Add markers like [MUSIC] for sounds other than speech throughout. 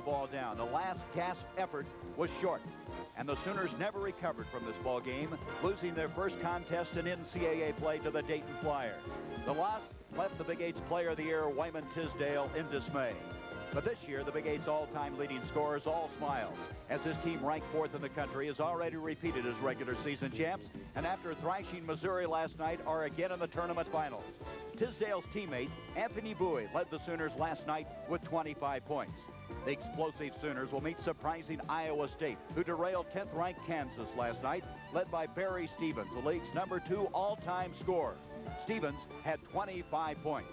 the ball down. The last gasp effort was short. And the Sooners never recovered from this ball game, losing their first contest in NCAA play to the Dayton Flyer. The loss left the Big Eight's Player of the Year, Wayman Tisdale, in dismay. But this year, the Big Eight's all-time leading scorer is all smiles, as his team ranked fourth in the country is already repeated as regular season champs, and after thrashing Missouri last night, are again in the tournament finals. Tisdale's teammate, Anthony Bowie, led the Sooners last night with 25 points. The explosive Sooners will meet surprising Iowa State, who derailed 10th-ranked Kansas last night, led by Barry Stevens, the league's number two all-time scorer. Stevens had 25 points.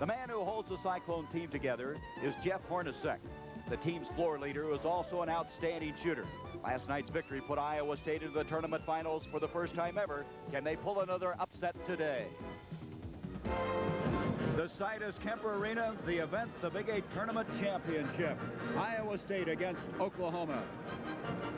The man who holds the Cyclone team together is Jeff Hornacek, the team's floor leader who is also an outstanding shooter. Last night's victory put Iowa State into the tournament finals for the first time ever. Can they pull another upset today? The site is Kemper Arena, the event, the Big Eight Tournament Championship. Iowa State against Oklahoma.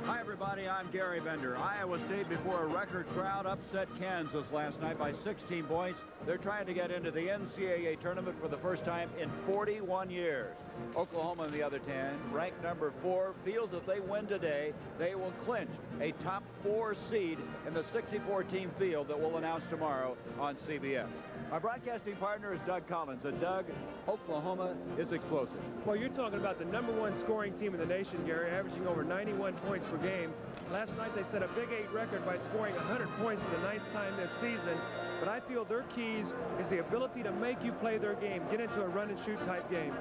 Hi, everybody. I'm Gary Bender. Iowa State, before a record crowd, upset Kansas last night by 16 points. They're trying to get into the NCAA tournament for the first time in 41 years. Oklahoma in the other 10, ranked number four, feels if they win today, they will clinch a top four seed in the 64-team field that we'll announce tomorrow on CBS. My broadcasting partner is Doug Collins. And Doug, Oklahoma is explosive. Well, you're talking about the number one scoring team in the nation, Gary, averaging over 91 points per game. Last night they set a Big Eight record by scoring 100 points for the ninth time this season. But I feel their keys is the ability to make you play their game, get into a run-and-shoot type game.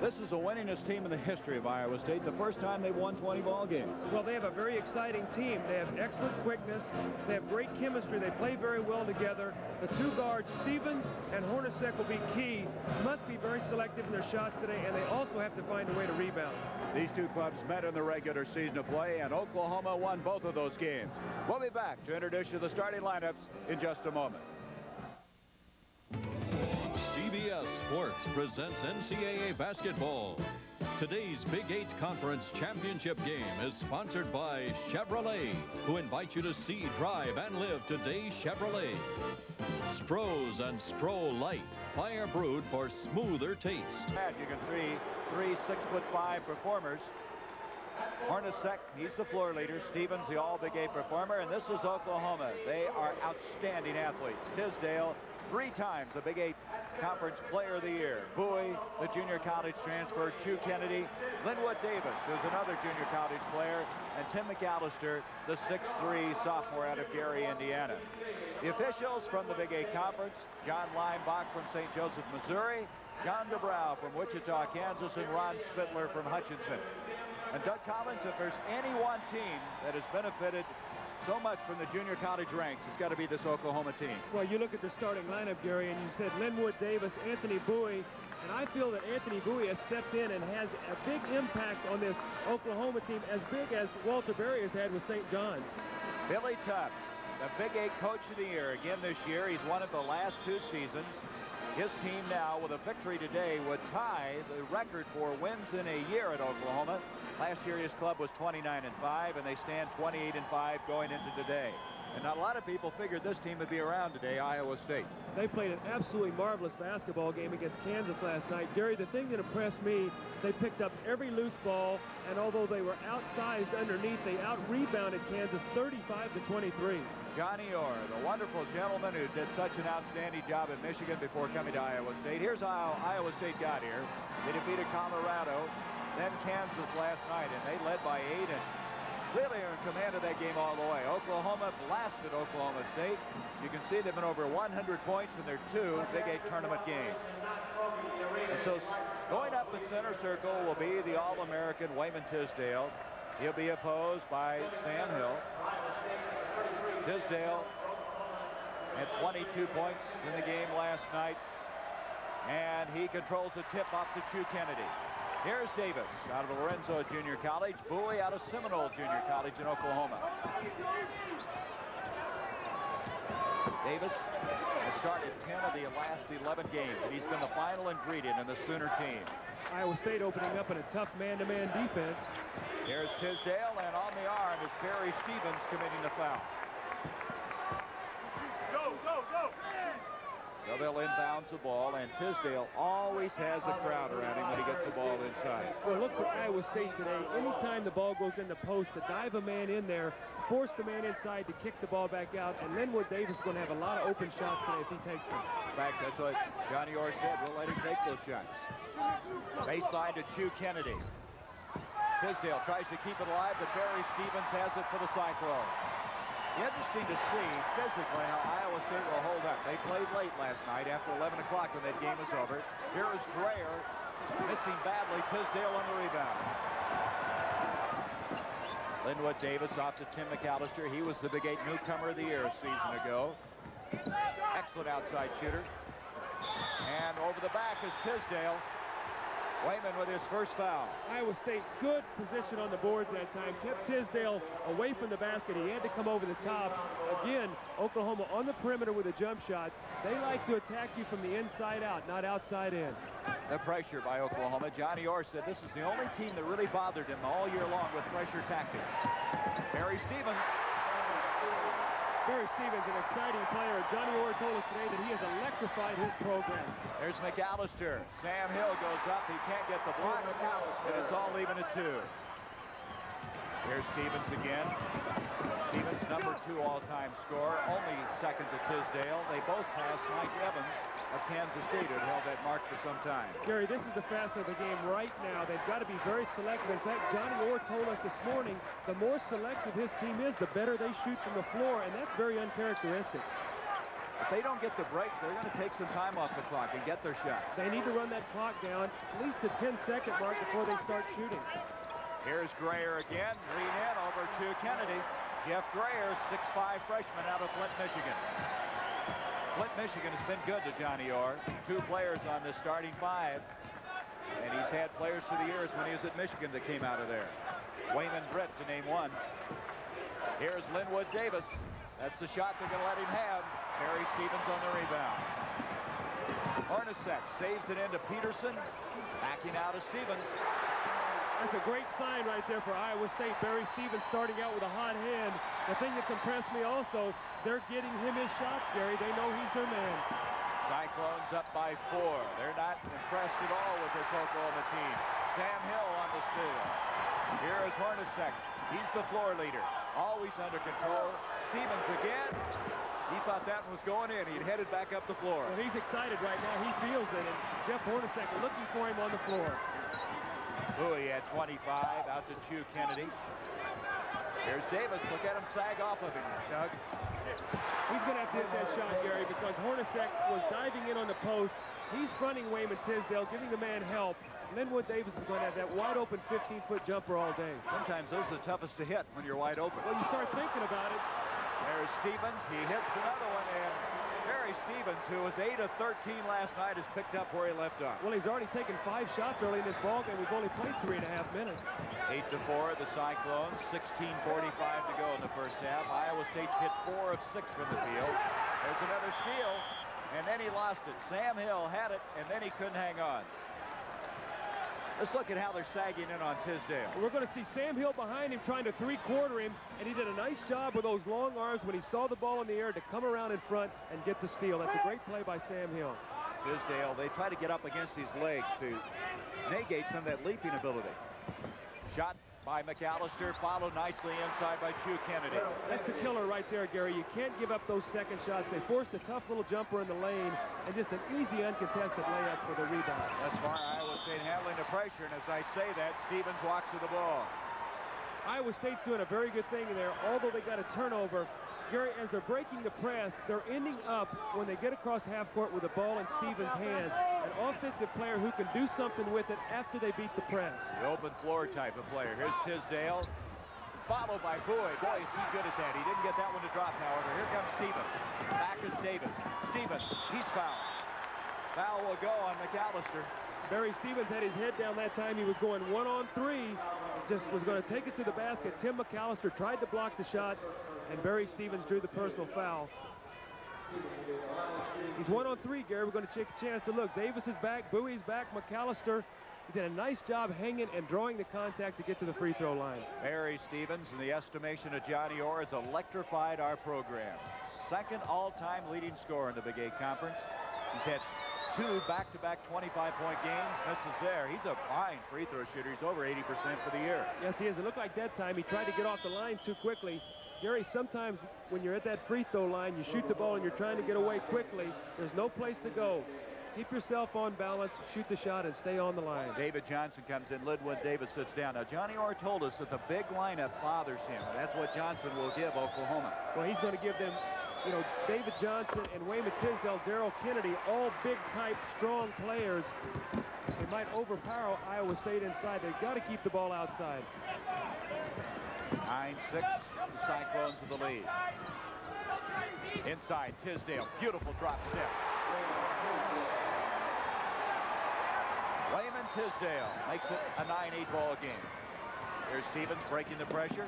This is the winningest team in the history of Iowa State, the first time they've won 20 ball games. Well, they have a very exciting team. They have excellent quickness. They have great chemistry. They play very well together. The two guards, Stevens and Hornacek, will be key. Must be very selective in their shots today, and they also have to find a way to rebound. These two clubs met in the regular season of play, and Oklahoma won both of those games. We'll be back to introduce you to the starting lineups in just a moment. CBS Sports presents NCAA basketball. Today's Big Eight Conference Championship game is sponsored by Chevrolet, who invite you to see, drive, and live today's Chevrolet. Stroh's and Stroh Light, fire brewed for smoother taste. You can see three six-foot-five performers. Hornacek, he's the floor leader. Stevens, the all-Big Eight performer. And this is Oklahoma. They are outstanding athletes. Tisdale, three times the Big Eight Conference Player of the Year. Bowie, the junior college transfer. Chu Kennedy. Linwood Davis, who's another junior college player. And Tim McCalister, the 6'3 sophomore out of Gary, Indiana. The officials from the Big Eight Conference, John Leimbach from St. Joseph, Missouri, John DeBrow from Wichita, Kansas, and Ron Spittler from Hutchinson. And Doug Collins, if there's any one team that has benefited so much from the junior college ranks. It's got to be this Oklahoma team. Well, you look at the starting lineup, Gary, and you said Linwood Davis, Anthony Bowie, and I feel that Anthony Bowie has stepped in and has a big impact on this Oklahoma team, as big as Walter Berry has had with St. John's. Billy Tubbs, the Big Eight Coach of the Year again this year. He's won it the last two seasons. His team now, with a victory today, would tie the record for wins in a year at Oklahoma. Last year, his club was 29 and 5, and they stand 28 and 5 going into today. And not a lot of people figured this team would be around today, Iowa State. They played an absolutely marvelous basketball game against Kansas last night. Gary, the thing that impressed me, they picked up every loose ball, and although they were outsized underneath, they out-rebounded Kansas 35 to 23. Johnny Orr, the wonderful gentleman who did such an outstanding job in Michigan before coming to Iowa State. Here's how Iowa State got here. They defeated Colorado, then Kansas last night, and they led by eight and really are in command of that game all the way. Oklahoma blasted Oklahoma State. You can see they've been over 100 points in their two Big Eight tournament games. And so going up the center circle will be the All-American Wayman Tisdale. He'll be opposed by Sam Hill. Tisdale had 22 points in the game last night. And he controls the tip off to Chu Kennedy. Here's Davis out of Lorenzo Junior College. Bowie out of Seminole Junior College in Oklahoma. Davis has started 10 of the last 11 games, and he's been the final ingredient in the Sooner team. Iowa State opening up in a tough man-to-man -man defense. Here's Tisdale, and on the arm is Barry Stevens committing the foul. So they'll inbounds the ball, and Tisdale always has a crowd around him when he gets the ball inside. Well, look for Iowa State today. Anytime the ball goes in the post, to dive a man in there, force the man inside to kick the ball back out, and Linwood Davis is going to have a lot of open shots today if he takes them. In fact, that's what Johnny Orr said. We'll let him take those shots. Baseline to Chu Kennedy. Tisdale tries to keep it alive, but Barry Stevens has it for the Cyclone. Interesting to see physically how Iowa State will hold up. They played late last night after 11 o'clock when that game was over. Here is Grayer missing badly. Tisdale on the rebound. Linwood Davis off to Tim McCalister. He was the Big Eight newcomer of the year a season ago. Excellent outside shooter. And over the back is Tisdale. Wayman with his first foul. Iowa State, good position on the boards that time. Kept Tisdale away from the basket. He had to come over the top. Again, Oklahoma on the perimeter with a jump shot. They like to attack you from the inside out, not outside in. The pressure by Oklahoma. Johnny Orr said this is the only team that really bothered him all year long with pressure tactics. Barry Stevens Barry Stevens, an exciting player. Johnny Orr told us today that he has electrified his program. There's McCalister. Sam Hill goes up. He can't get the block. And it's all even at two. Here's Stevens again. Stevens, number two all-time scorer, only second to Tisdale. They both passed Mike Evans of Kansas State, who held that mark for some time. Gary, this is the facet of the game right now. They've got to be very selective. In fact, Johnny Orr told us this morning, the more selective his team is, the better they shoot from the floor, and that's very uncharacteristic. If they don't get the break, they're going to take some time off the clock and get their shot. They need to run that clock down at least to 10-second mark before they start shooting. Here's Grayer again. Lean in over to Kennedy. Jeff Grayer, 6'5 freshman out of Flint, Michigan. Flint, Michigan has been good to Johnny Orr. Two players on the starting five. And he's had players through the years when he was at Michigan that came out of there. Wayman Britt to name one. Here's Linwood Davis. That's the shot they're going to let him have. Barry Stevens on the rebound. Hornacek saves it into Peterson. Backing out of Stevens. That's a great sign right there for Iowa State. Barry Stevens starting out with a hot hand. The thing that's impressed me also, they're getting him his shots, Gary. They know he's their man. Cyclones up by four. They're not impressed at all with this Oklahoma team. Sam Hill on the steal. Here is Hornacek. He's the floor leader. Always under control. Stevens again. He thought that one was going in. He'd headed back up the floor. Well, he's excited right now. He feels it. And Jeff Hornacek looking for him on the floor. Bowie at 25, out to Chu Kennedy. Here's Davis. Look at him sag off of him, Doug. He's going to have to hit that shot, Gary, because Hornacek was diving in on the post. He's fronting Wayman Tisdale, giving the man help. Linwood Davis is going to have that wide open 15-foot jumper all day. Sometimes those are the toughest to hit when you're wide open. Well, you start thinking about it. There's Stevens. He hits another one, and Stevens, who was 8 of 13 last night, has picked up where he left off. Well, he's already taken five shots early in this ball game. We've only played three and a half minutes. 8 to 4, the Cyclones. 16:45 to go in the first half. Iowa State's hit four of six from the field. There's another steal, and then he lost it. Sam Hill had it, and then he couldn't hang on. Let's look at how they're sagging in on Tisdale. We're going to see Sam Hill behind him trying to three-quarter him, and he did a nice job with those long arms when he saw the ball in the air to come around in front and get the steal. That's a great play by Sam Hill. Tisdale, they try to get up against his legs to negate some of that leaping ability. Shot by McCalister, followed nicely inside by Chu Kennedy. That's the killer right there, Gary. You can't give up those second shots. They forced a tough little jumper in the lane and just an easy uncontested layup for the rebound. That's far State handling the pressure, and as I say that, Stevens walks to the ball. Iowa State's doing a very good thing there, although they got a turnover. Gary, as they're breaking the press, they're ending up, when they get across half court with the ball in Stevens' hands, an offensive player who can do something with it after they beat the press. The open floor type of player. Here's Tisdale, followed by Boyd. Boy, is he good at that. He didn't get that one to drop, however. Here comes Stevens. Back is Davis. Stevens, he's fouled. Foul will go on McCalister. Barry Stevens had his head down that time. He was going one on three. Just was going to take it to the basket. Tim McCalister tried to block the shot, and Barry Stevens drew the personal foul. He's one on three, Gary. We're going to take a chance to look. Davis is back. Bowie's back. McCalister he did a nice job hanging and drawing the contact to get to the free throw line. Barry Stevens, in the estimation of Johnny Orr, has electrified our program. Second all-time leading scorer in the Big Eight Conference. He's had two back-to-back 25-point games. Misses there. He's a fine free throw shooter. He's over 80% for the year. Yes, he is. It looked like that time he tried to get off the line too quickly. Gary, sometimes when you're at that free throw line, you shoot the ball and you're trying to get away quickly. There's no place to go. Keep yourself on balance, shoot the shot, and stay on the line. David Johnson comes in. Linwood Davis sits down. Now, Johnny Orr told us that the big lineup bothers him. That's what Johnson will give Oklahoma. Well, he's going to give them you know, David Johnson and Wayman Tisdale, Darryl Kennedy, all big-type, strong players. They might overpower Iowa State inside. They've got to keep the ball outside. 9-6, the Cyclones with the lead. Inside, Tisdale, beautiful drop step. Wayman Tisdale makes it a 9-8 ball game. Here's Stevens breaking the pressure.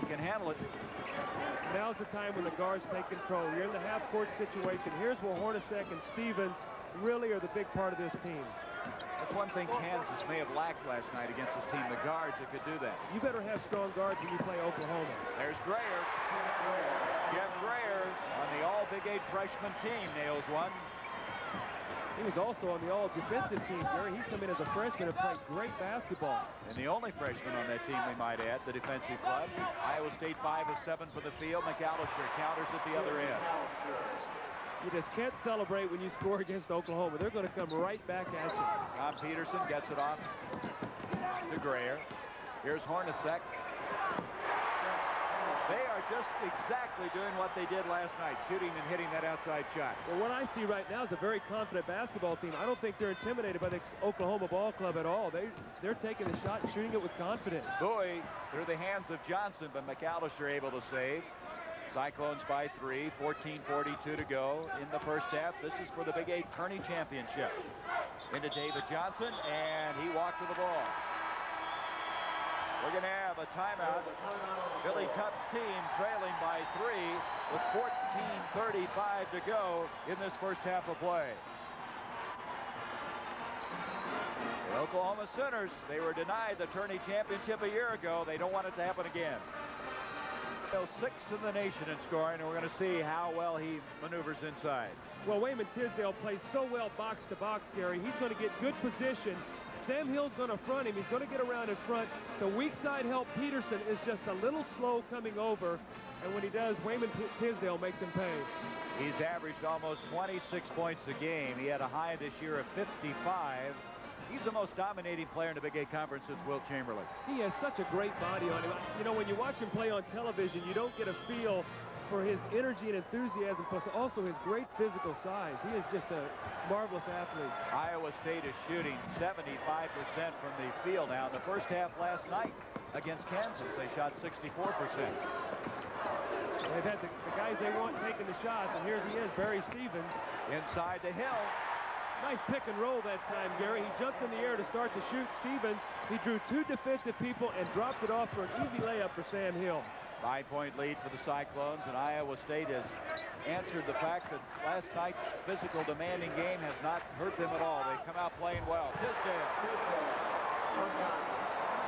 He can handle it. Now's the time when the guards take control. You're in the half-court situation. Here's where Hornacek and Stevens really are the big part of this team. That's one thing Kansas may have lacked last night against this team, the guards that could do that. You better have strong guards when you play Oklahoma. There's Grayer. Jeff Grayer on the all-Big Eight freshman team nails one. He was also on the all-defensive team, Gary. He's come in as a freshman and played great basketball. And the only freshman on that team, we might add, the defensive club. Iowa State 5 of 7 for the field. McCalister counters at the other end. You just can't celebrate when you score against Oklahoma. They're going to come right back at you. Tom Peterson gets it off to Grayer. Here's Hornacek. Are just exactly doing what they did last night, shooting and hitting that outside shot. Well, what I see right now is a very confident basketball team. I don't think they're intimidated by the Oklahoma ball club at all. They, they're taking the shot and shooting it with confidence. Boy, through the hands of Johnson, but McCalister able to save. Cyclones by three, 14-42 to go in the first half. This is for the Big Eight Tourney Championship. Into David Johnson, and he walked to the ball. We're going to have a timeout. Billy Tubbs' team trailing by three with 14.35 to go in this first half of play. The Oklahoma Sooners, they were denied the tourney championship a year ago. They don't want it to happen again. So sixth in the nation in scoring, and we're going to see how well he maneuvers inside. Well, Wayman Tisdale plays so well box to box, Gary. He's going to get good position. Sam Hill's going to front him. He's going to get around in front. The weak side help Peterson is just a little slow coming over. And when he does, Wayman Tisdale makes him pay. He's averaged almost 26 points a game. He had a high this year of 55. He's the most dominating player in the Big Eight Conference since Wilt Chamberlain. He has such a great body on him. You know, when you watch him play on television, you don't get a feel for his energy and enthusiasm, plus also his great physical size. He is just a marvelous athlete. Iowa State is shooting 75% from the field now. In the first half last night against Kansas, they shot 64%. They've had the, the guys they want taking the shots, and here he is, Barry Stevens. Inside the hill. Nice pick and roll that time, Gary. He jumped in the air to start to shoot Stevens. He drew two defensive people and dropped it off for an easy layup for Sam Hill. Five-point lead for the Cyclones, and Iowa State has answered the fact that last night's physical demanding game has not hurt them at all. They've come out playing well. Tisdale.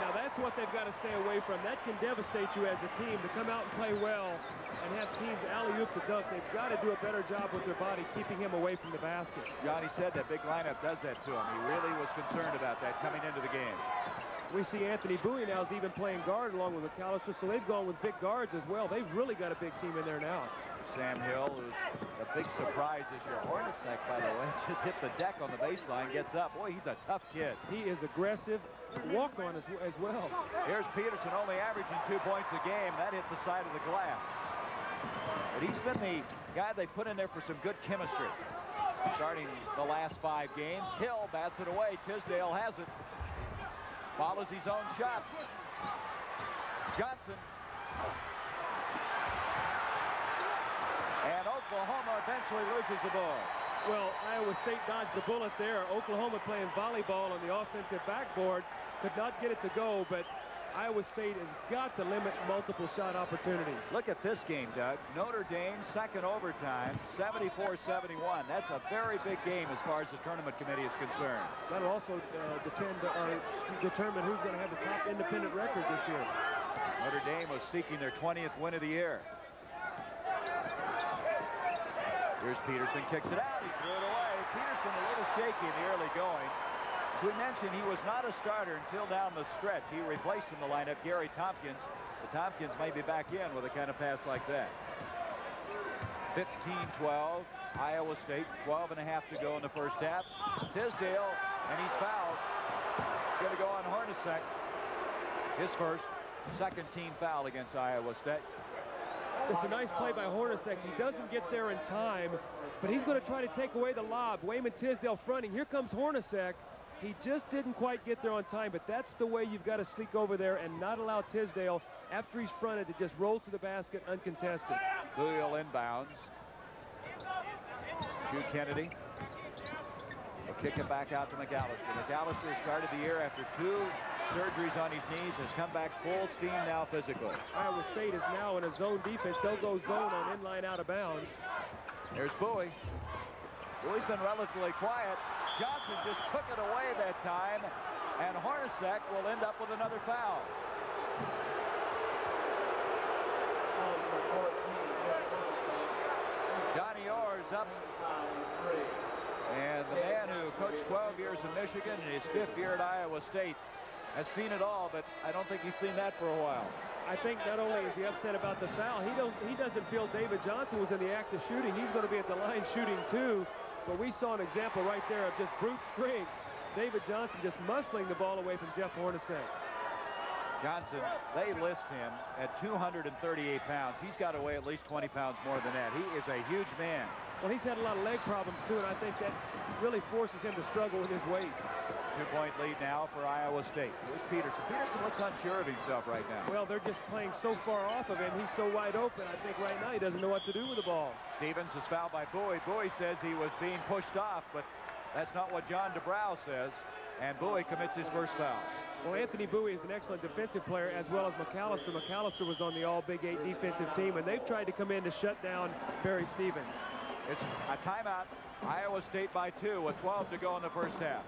Now that's what they've got to stay away from. That can devastate you as a team to come out and play well and have teams alley-oop to dunk. They've got to do a better job with their body, keeping him away from the basket. Johnny said that big lineup does that to him. He really was concerned about that coming into the game. We see Anthony Bowie now is even playing guard along with McCalister, so they've gone with big guards as well. They've really got a big team in there now. Sam Hill, who's a big surprise this year. Hornacek, by the way, [LAUGHS] just hit the deck on the baseline, gets up. Boy, he's a tough kid. He is aggressive, walk-on as, as well. Here's Peterson only averaging two points a game. That hit the side of the glass. But he's been the guy they put in there for some good chemistry. Starting the last five games. Hill bats it away. Tisdale has it. Follows his own shot. Johnson. And Oklahoma eventually loses the ball. Well, Iowa State dodged the bullet there. Oklahoma playing volleyball on the offensive backboard. Could not get it to go, but Iowa State has got to limit multiple shot opportunities. Look at this game, Doug. Notre Dame, second overtime, 74-71. That's a very big game as far as the tournament committee is concerned. That'll also uh, depend, uh, determine who's going to have the top independent record this year. Notre Dame was seeking their 20th win of the year. Here's Peterson, kicks it out. He threw it away. Peterson a little shaky in the early going. As we mentioned, he was not a starter until down the stretch. He replaced in the lineup Gary Thompkins. The Thompkins may be back in with a kind of pass like that. 15-12, Iowa State, 12 and a half to go in the first half. Tisdale, and he's fouled. Going to go on Hornacek. His first, second team foul against Iowa State. It's a nice play by Hornacek. He doesn't get there in time, but he's going to try to take away the lob. Wayman Tisdale fronting. Here comes Hornacek. He just didn't quite get there on time, but that's the way you've got to sneak over there and not allow Tisdale, after he's fronted, to just roll to the basket uncontested. Louisville inbounds. Chu Kennedy will kick it back out to McCalister. McCalister started the year after two surgeries on his knees, has come back full steam now physically. Iowa State is now in a zone defense. They'll go zone on inline out of bounds. There's Bowie. Bowie's been relatively quiet. Johnson just took it away that time, and Hornacek will end up with another foul. Johnny Orr's up. And the man who coached 12 years in Michigan and his fifth year at Iowa State has seen it all, but I don't think he's seen that for a while. I think not only is he upset about the foul, he don't he doesn't feel David Johnson was in the act of shooting. He's going to be at the line shooting too. But we saw an example right there of just brute strength. David Johnson just muscling the ball away from Jeff Hornacek. Johnson, they list him at 238 pounds. He's got to weigh at least 20 pounds more than that. He is a huge man. Well, he's had a lot of leg problems, too, and I think that really forces him to struggle with his weight. Two-point lead now for Iowa State. Here's Peterson. Peterson looks unsure of himself right now. Well, they're just playing so far off of him. He's so wide open. I think right now he doesn't know what to do with the ball. Stevens is fouled by Bowie. Bowie says he was being pushed off, but that's not what John DeBrow says. And Bowie commits his first foul. Well, Anthony Bowie is an excellent defensive player, as well as McCalister. McCalister was on the All-Big Eight defensive team, and they've tried to come in to shut down Barry Stevens. It's a timeout. Iowa State by two with 12 to go in the first half.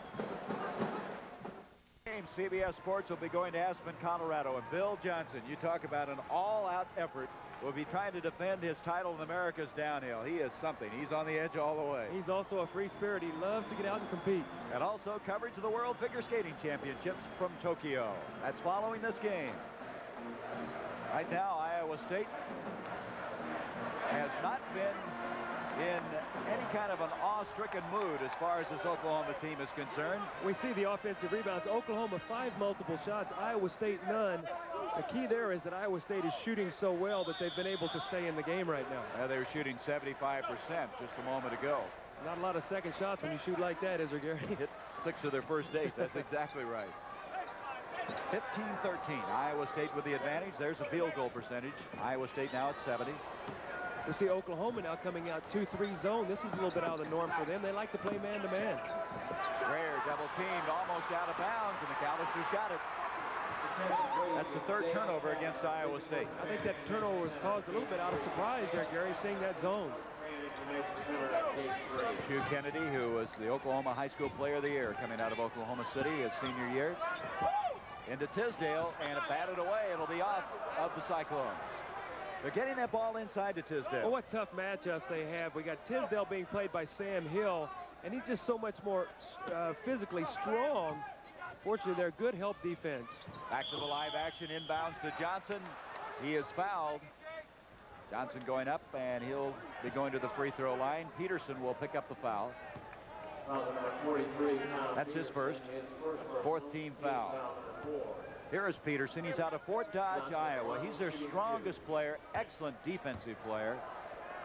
CBS Sports will be going to Aspen, Colorado. And Bill Johnson, you talk about an all-out effort, will be trying to defend his title in America's downhill. He is something. He's on the edge all the way. He's also a free spirit. He loves to get out and compete. And also coverage of the World Figure Skating Championships from Tokyo. That's following this game. Right now, Iowa State has not been in any kind of an awe-stricken mood as far as this Oklahoma team is concerned. We see the offensive rebounds. Oklahoma five multiple shots, Iowa State none. The key there is that Iowa State is shooting so well that they've been able to stay in the game right now. Yeah, they were shooting 75% just a moment ago. Not a lot of second shots when you shoot like that, is there, Gary? [LAUGHS] Hit six of their first eight. That's exactly right. 15-13. Iowa State with the advantage. There's a field goal percentage. Iowa State now at 70. We see Oklahoma now coming out 2-3 zone. This is a little bit out of the norm for them. They like to play man-to-man. -man. Rare double teamed, almost out of bounds, and McCalister's got it. That's the third turnover against Iowa State. I think that turnover was caused a little bit out of surprise there, Gary, seeing that zone. Chu Kennedy, who was the Oklahoma High School Player of the Year coming out of Oklahoma City his senior year. Into Tisdale, and it batted away. It'll be off of the Cyclones. They're getting that ball inside to Tisdale. Well, what tough matchups they have. We got Tisdale being played by Sam Hill, and he's just so much more uh, physically strong. Fortunately, they're good help defense. Back to the live action, inbounds to Johnson. He is fouled. Johnson going up, and he'll be going to the free throw line. Peterson will pick up the foul. That's his first. Fourth team foul. Here is Peterson. He's out of Fort Dodge, Iowa. He's their strongest player, excellent defensive player.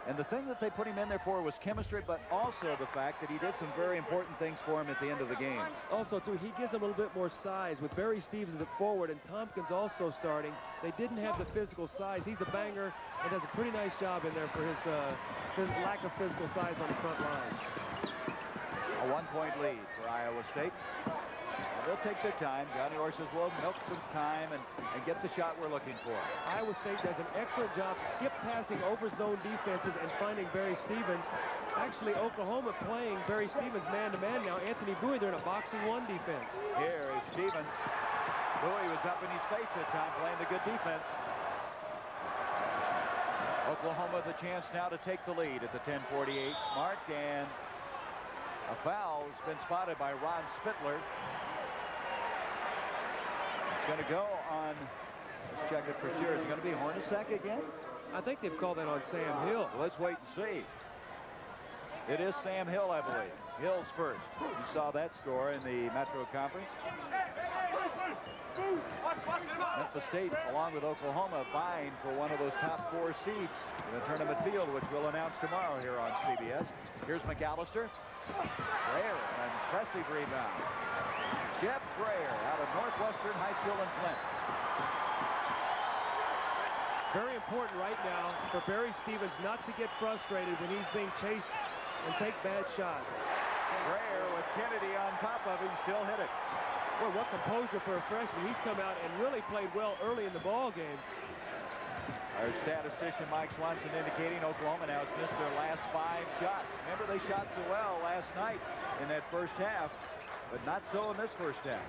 And the thing that they put him in there for was chemistry, but also the fact that he did some very important things for him at the end of the games. Also, too, he gives them a little bit more size. With Barry Stevens at forward and Thompkins also starting, they didn't have the physical size. He's a banger and does a pretty nice job in there for his, uh, his lack of physical size on the front line. A one-point lead for Iowa State. They'll take their time. Johnny Orr says, well, milk some time and, and get the shot we're looking for. Iowa State does an excellent job skip passing over zone defenses and finding Barry Stevens. Actually, Oklahoma playing Barry Stevens man-to-man -man now. Anthony Bowie, they're in a box and one defense. Here is Stevens. Bowie was up in his face that time playing the good defense. Oklahoma the chance now to take the lead at the 10:48 mark, and a foul has been spotted by Ron Spittler. It's going to go on. Let's check it for sure. Is it going to be Hornacek again? I think they've called that on Sam Hill. Let's wait and see. It is Sam Hill, I believe. Hill's first. You saw that score in the Metro Conference. Memphis State, along with Oklahoma, vying for one of those top four seeds in the tournament field, which we'll announce tomorrow here on CBS. Here's McCalister. Grayer, an impressive rebound. Jeff Grayer out of Northwestern High School in Flint. Very important right now for Barry Stevens not to get frustrated when he's being chased and take bad shots. Grayer with Kennedy on top of him, still hit it. Boy, what composure for a freshman. He's come out and really played well early in the ball game. Our statistician Mike Swanson indicating Oklahoma now has missed their last five shots. Remember they shot so well last night in that first half, but not so in this first half.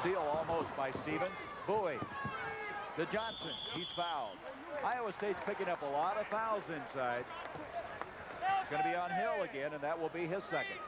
Steal almost by Stevens. Bowie to Johnson. He's fouled. Iowa State's picking up a lot of fouls inside. It's going to be on Hill again, and that will be his second.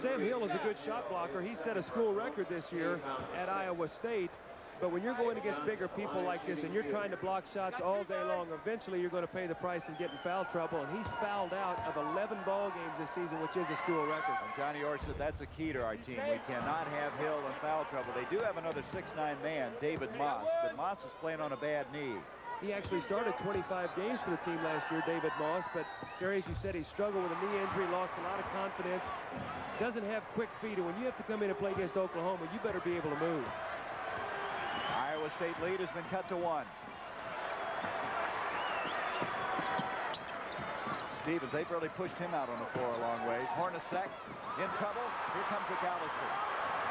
Sam Hill is a good shot blocker. He set a school record this year at Iowa State. But when you're going against bigger people like this and you're trying to block shots all day long, eventually you're going to pay the price and get in foul trouble. And he's fouled out of 11 ball games this season, which is a school record. And Johnny Orr said that's a key to our team. We cannot have Hill in foul trouble. They do have another 6'9 man, David Moss, but Moss is playing on a bad knee. He actually started 25 games for the team last year, David Moss, but Gary, as you said, he struggled with a knee injury, lost a lot of confidence, doesn't have quick feet, and when you have to come in and play against Oklahoma, you better be able to move. Iowa State lead has been cut to one. Stevens, they've really pushed him out on the floor a long ways. Hornacek in trouble. Here comes McCalister.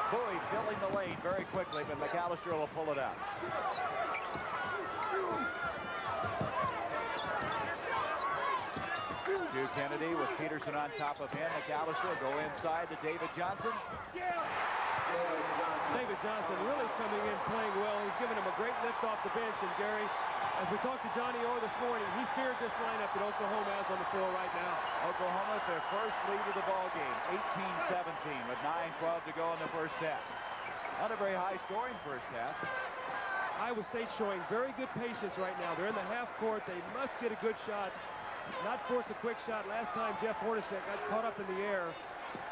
Bowie filling the lane very quickly, but McCalister will pull it out. Drew Kennedy with Peterson on top of him. McCalister will go inside to David Johnson. David Johnson really coming in playing well. He's given him a great lift off the bench. And Gary, as we talked to Johnny Orr this morning, he feared this lineup that Oklahoma has on the floor right now. Oklahoma their first lead of the ball game, 18-17 with 9-12 to go in the first half. Not a very high scoring first half. Iowa State showing very good patience right now. They're in the half court. They must get a good shot, not force a quick shot. Last time Jeff Hornacek got caught up in the air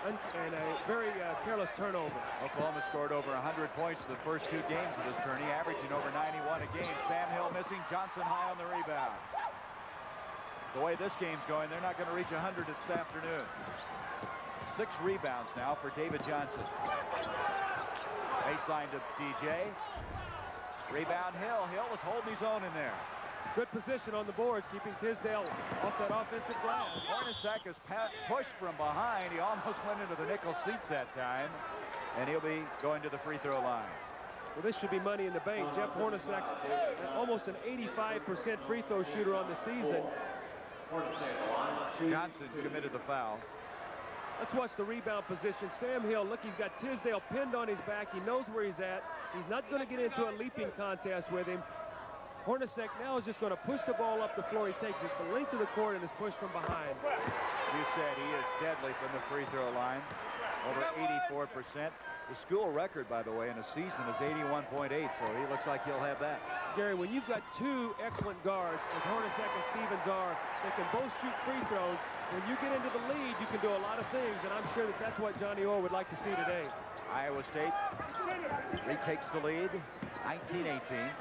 and a very uh, careless turnover. Oklahoma scored over 100 points in the first two games of this tourney, averaging over 91 a game. Sam Hill missing, Johnson high on the rebound. The way this game's going, they're not going to reach 100 this afternoon. Six rebounds now for David Johnson. Baseline to DJ. Rebound Hill. Hill was holding his own in there. Good position on the boards, keeping Tisdale off that offensive glass. Hornacek is pushed from behind. He almost went into the nickel seats that time. And he'll be going to the free throw line. Well, this should be money in the bank. Jeff Hornacek, almost an 85% free throw shooter on the season. Johnson committed the foul. Let's watch the rebound position. Sam Hill, look, he's got Tisdale pinned on his back. He knows where he's at. He's not going to get into a leaping contest with him. Hornacek now is just going to push the ball up the floor. He takes it the length of the court and is pushed from behind. You said he is deadly from the free throw line. Over 84%. The school record, by the way, in a season is 81.8, so he looks like he'll have that. Gary, when you've got two excellent guards, as Hornacek and Stevens are, they can both shoot free throws. When you get into the lead, you can do a lot of things, and I'm sure that that's what Johnny Orr would like to see today. Iowa State retakes the lead, 19-18.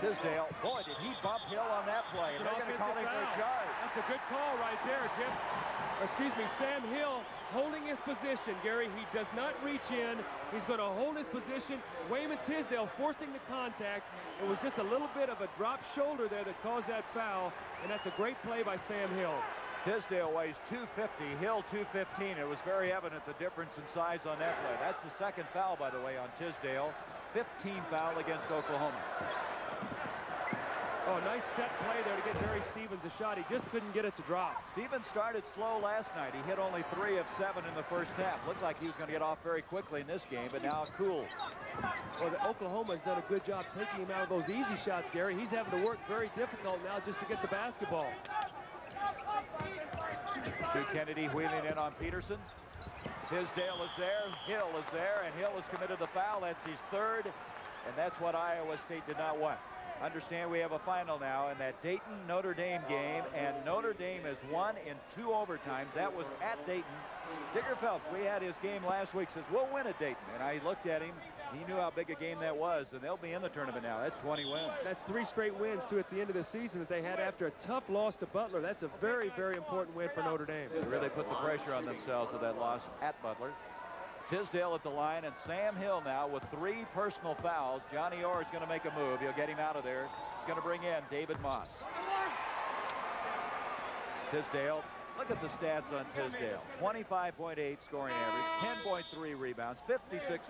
Tisdale, boy, did he bump Hill on that play. They're going to call him for a charge. That's a good call right there, Jim. Excuse me, Sam Hill holding his position, Gary. He does not reach in. He's going to hold his position. Wayman Tisdale forcing the contact. It was just a little bit of a drop shoulder there that caused that foul, and that's a great play by Sam Hill. Tisdale weighs 250, Hill 215. It was very evident the difference in size on that play. That's the second foul, by the way, on Tisdale. 15 foul against Oklahoma. Oh, nice set play there to get Barry Stevens a shot. He just couldn't get it to drop. Stevens started slow last night. He hit only three of seven in the first half. Looked like he was going to get off very quickly in this game, but now cool. Well, the Oklahoma has done a good job taking him out of those easy shots, Gary. He's having to work very difficult now just to get the basketball. Chu Kennedy wheeling in on Peterson. Tisdale is there, Hill is there, and Hill has committed the foul. That's his third, and that's what Iowa State did not want. Understand we have a final now in that Dayton-Notre Dame game, and Notre Dame has won in two overtimes. That was at Dayton. Digger Phelps, we had his game last week, says, we'll win at Dayton. And I looked at him. He knew how big a game that was, and they'll be in the tournament now. That's 20 wins. That's three straight wins, too, at the end of the season that they had after a tough loss to Butler. That's a very, very important win for Notre Dame. They really put the pressure on themselves with that loss at Butler. Tisdale at the line, and Sam Hill now with three personal fouls. Johnny Orr is going to make a move. He'll get him out of there. He's going to bring in David Moss. Tisdale, look at the stats on Tisdale. 25.8 scoring average, 10.3 rebounds, 56%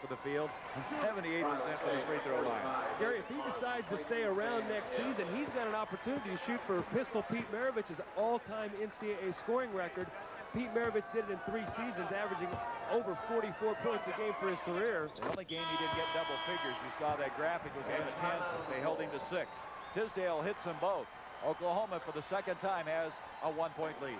for the field, and 78% for the free throw line. Gary, if he decides to stay around next season, he's got an opportunity to shoot for Pistol Pete Maravich's all-time NCAA scoring record Pete Maravich did it in three seasons, averaging over 44 points a game for his career. The only game he didn't get double figures, you saw that graphic, was against Kansas. They held him to six. Tisdale hits them both. Oklahoma, for the second time, has a one-point lead.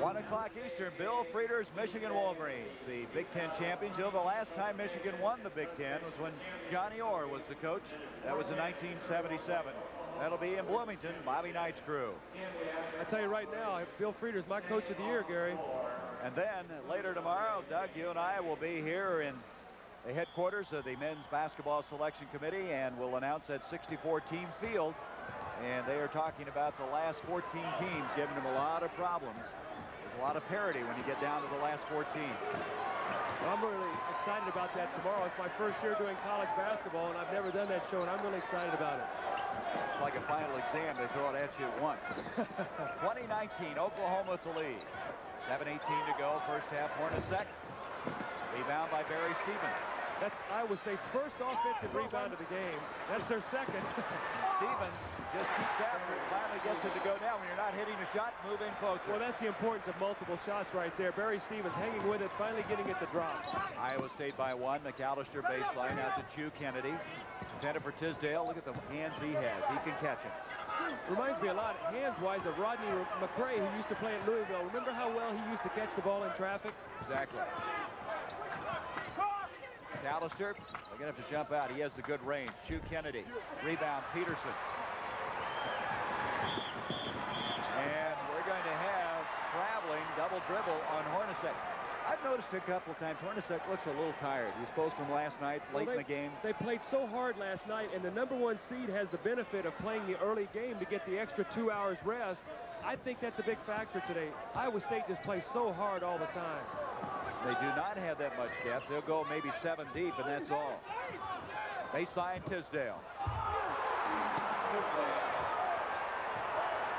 1 o'clock Eastern, Bill Frieder's Michigan Wolverines, the Big Ten champions. The last time Michigan won the Big Ten was when Johnny Orr was the coach. That was in 1977. That'll be in Bloomington, Bobby Knight's crew. I tell you right now, Bill Frieder's my coach of the year, Gary. And then later tomorrow, Doug, you and I will be here in the headquarters of the men's basketball selection committee and we'll announce that 64 team field and they are talking about the last 14 teams giving them a lot of problems there's a lot of parity when you get down to the last 14 well, I'm really excited about that tomorrow it's my first year doing college basketball and I've never done that show and I'm really excited about it it's like a final exam. They throw it at you at once. [LAUGHS] 2019, Oklahoma with the lead. 7.18 to go. First half, Hornacek. Rebound by Barry Stevens. That's Iowa State's first offensive rebound of the game. That's their second. [LAUGHS] Stevens just keeps after it. Finally gets it to go down. When you're not hitting a shot, move in closer. Well, that's the importance of multiple shots right there. Barry Stevens hanging with it, finally getting it to drop. Iowa State by one. McCalister baseline out to Chu Kennedy. For Tisdale. Look at the hands he has. He can catch it. Reminds me a lot, hands-wise, of Rodney McCray, who used to play at Louisville. Remember how well he used to catch the ball in traffic? Exactly. McCalister, they're going to have to jump out. He has the good range. Chu Kennedy. Rebound, Peterson. And we're going to have traveling double dribble on Hornacek. I've noticed a couple times Hornacek looks a little tired. He's supposed from last night, late well, in the game. They played so hard last night, and the number one seed has the benefit of playing the early game to get the extra two hours rest. I think that's a big factor today. Iowa State just plays so hard all the time. They do not have that much depth. They'll go maybe seven deep, and that's all. They signed Tisdale.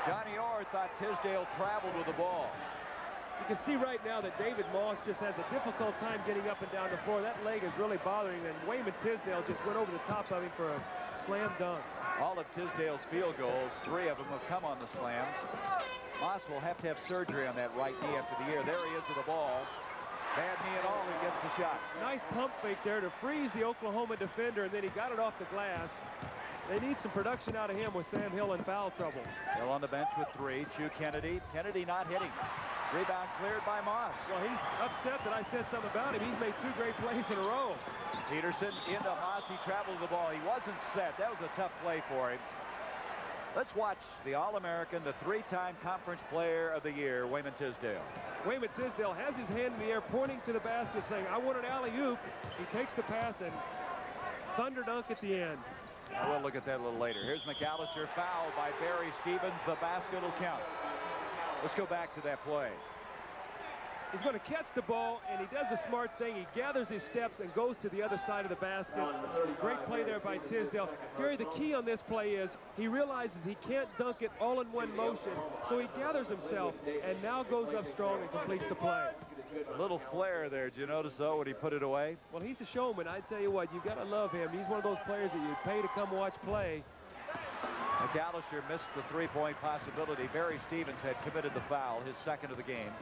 Johnny Orr thought Tisdale traveled with the ball. You can see right now that David Moss just has a difficult time getting up and down the floor. That leg is really bothering him, and Wayman Tisdale just went over the top of him for a slam dunk. All of Tisdale's field goals, three of them have come on the slam. Moss will have to have surgery on that right knee after the year. There he is with the ball. Bad knee at all, he gets the shot. Nice pump fake there to freeze the Oklahoma defender, and then he got it off the glass. They need some production out of him with Sam Hill in foul trouble. Hill on the bench with three. Chu Kennedy. Kennedy not hitting. Rebound cleared by Moss. Well, he's upset that I said something about him. He's made two great plays in a row. Peterson into Moss. He traveled the ball. He wasn't set. That was a tough play for him. Let's watch the All-American, the three-time conference player of the year, Wayman Tisdale. Wayman Tisdale has his hand in the air pointing to the basket saying, I want an alley-oop. He takes the pass and thunder dunk at the end. We'll look at that a little later. Here's McCalister fouled by Barry Stevens. The basket will count. Let's go back to that play. He's going to catch the ball, and he does a smart thing. He gathers his steps and goes to the other side of the basket. Great play there by Tisdale. Gary, the key on this play is he realizes he can't dunk it all in one motion, so he gathers himself and now goes up strong and completes the play. A little flair there. Did you notice, though, when he put it away? Well, he's a showman. I tell you what, you've got to love him. He's one of those players that you pay to come watch play. McCalister missed the three-point possibility. Barry Stevens had committed the foul, his second of the game.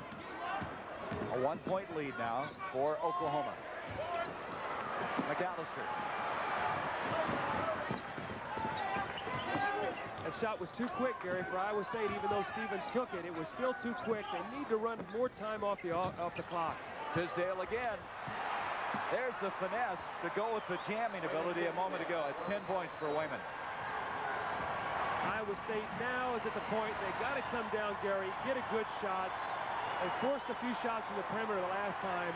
A one-point lead now for Oklahoma. McCalister. That shot was too quick, Gary, for Iowa State. Even though Stevens took it, it was still too quick. They need to run more time off the off, the clock. Tisdale again. There's the finesse to go with the jamming ability a moment ago. It's 10 points for Wayman. Iowa State now is at the point they got to come down, Gary, get a good shot. They forced a few shots from the perimeter the last time.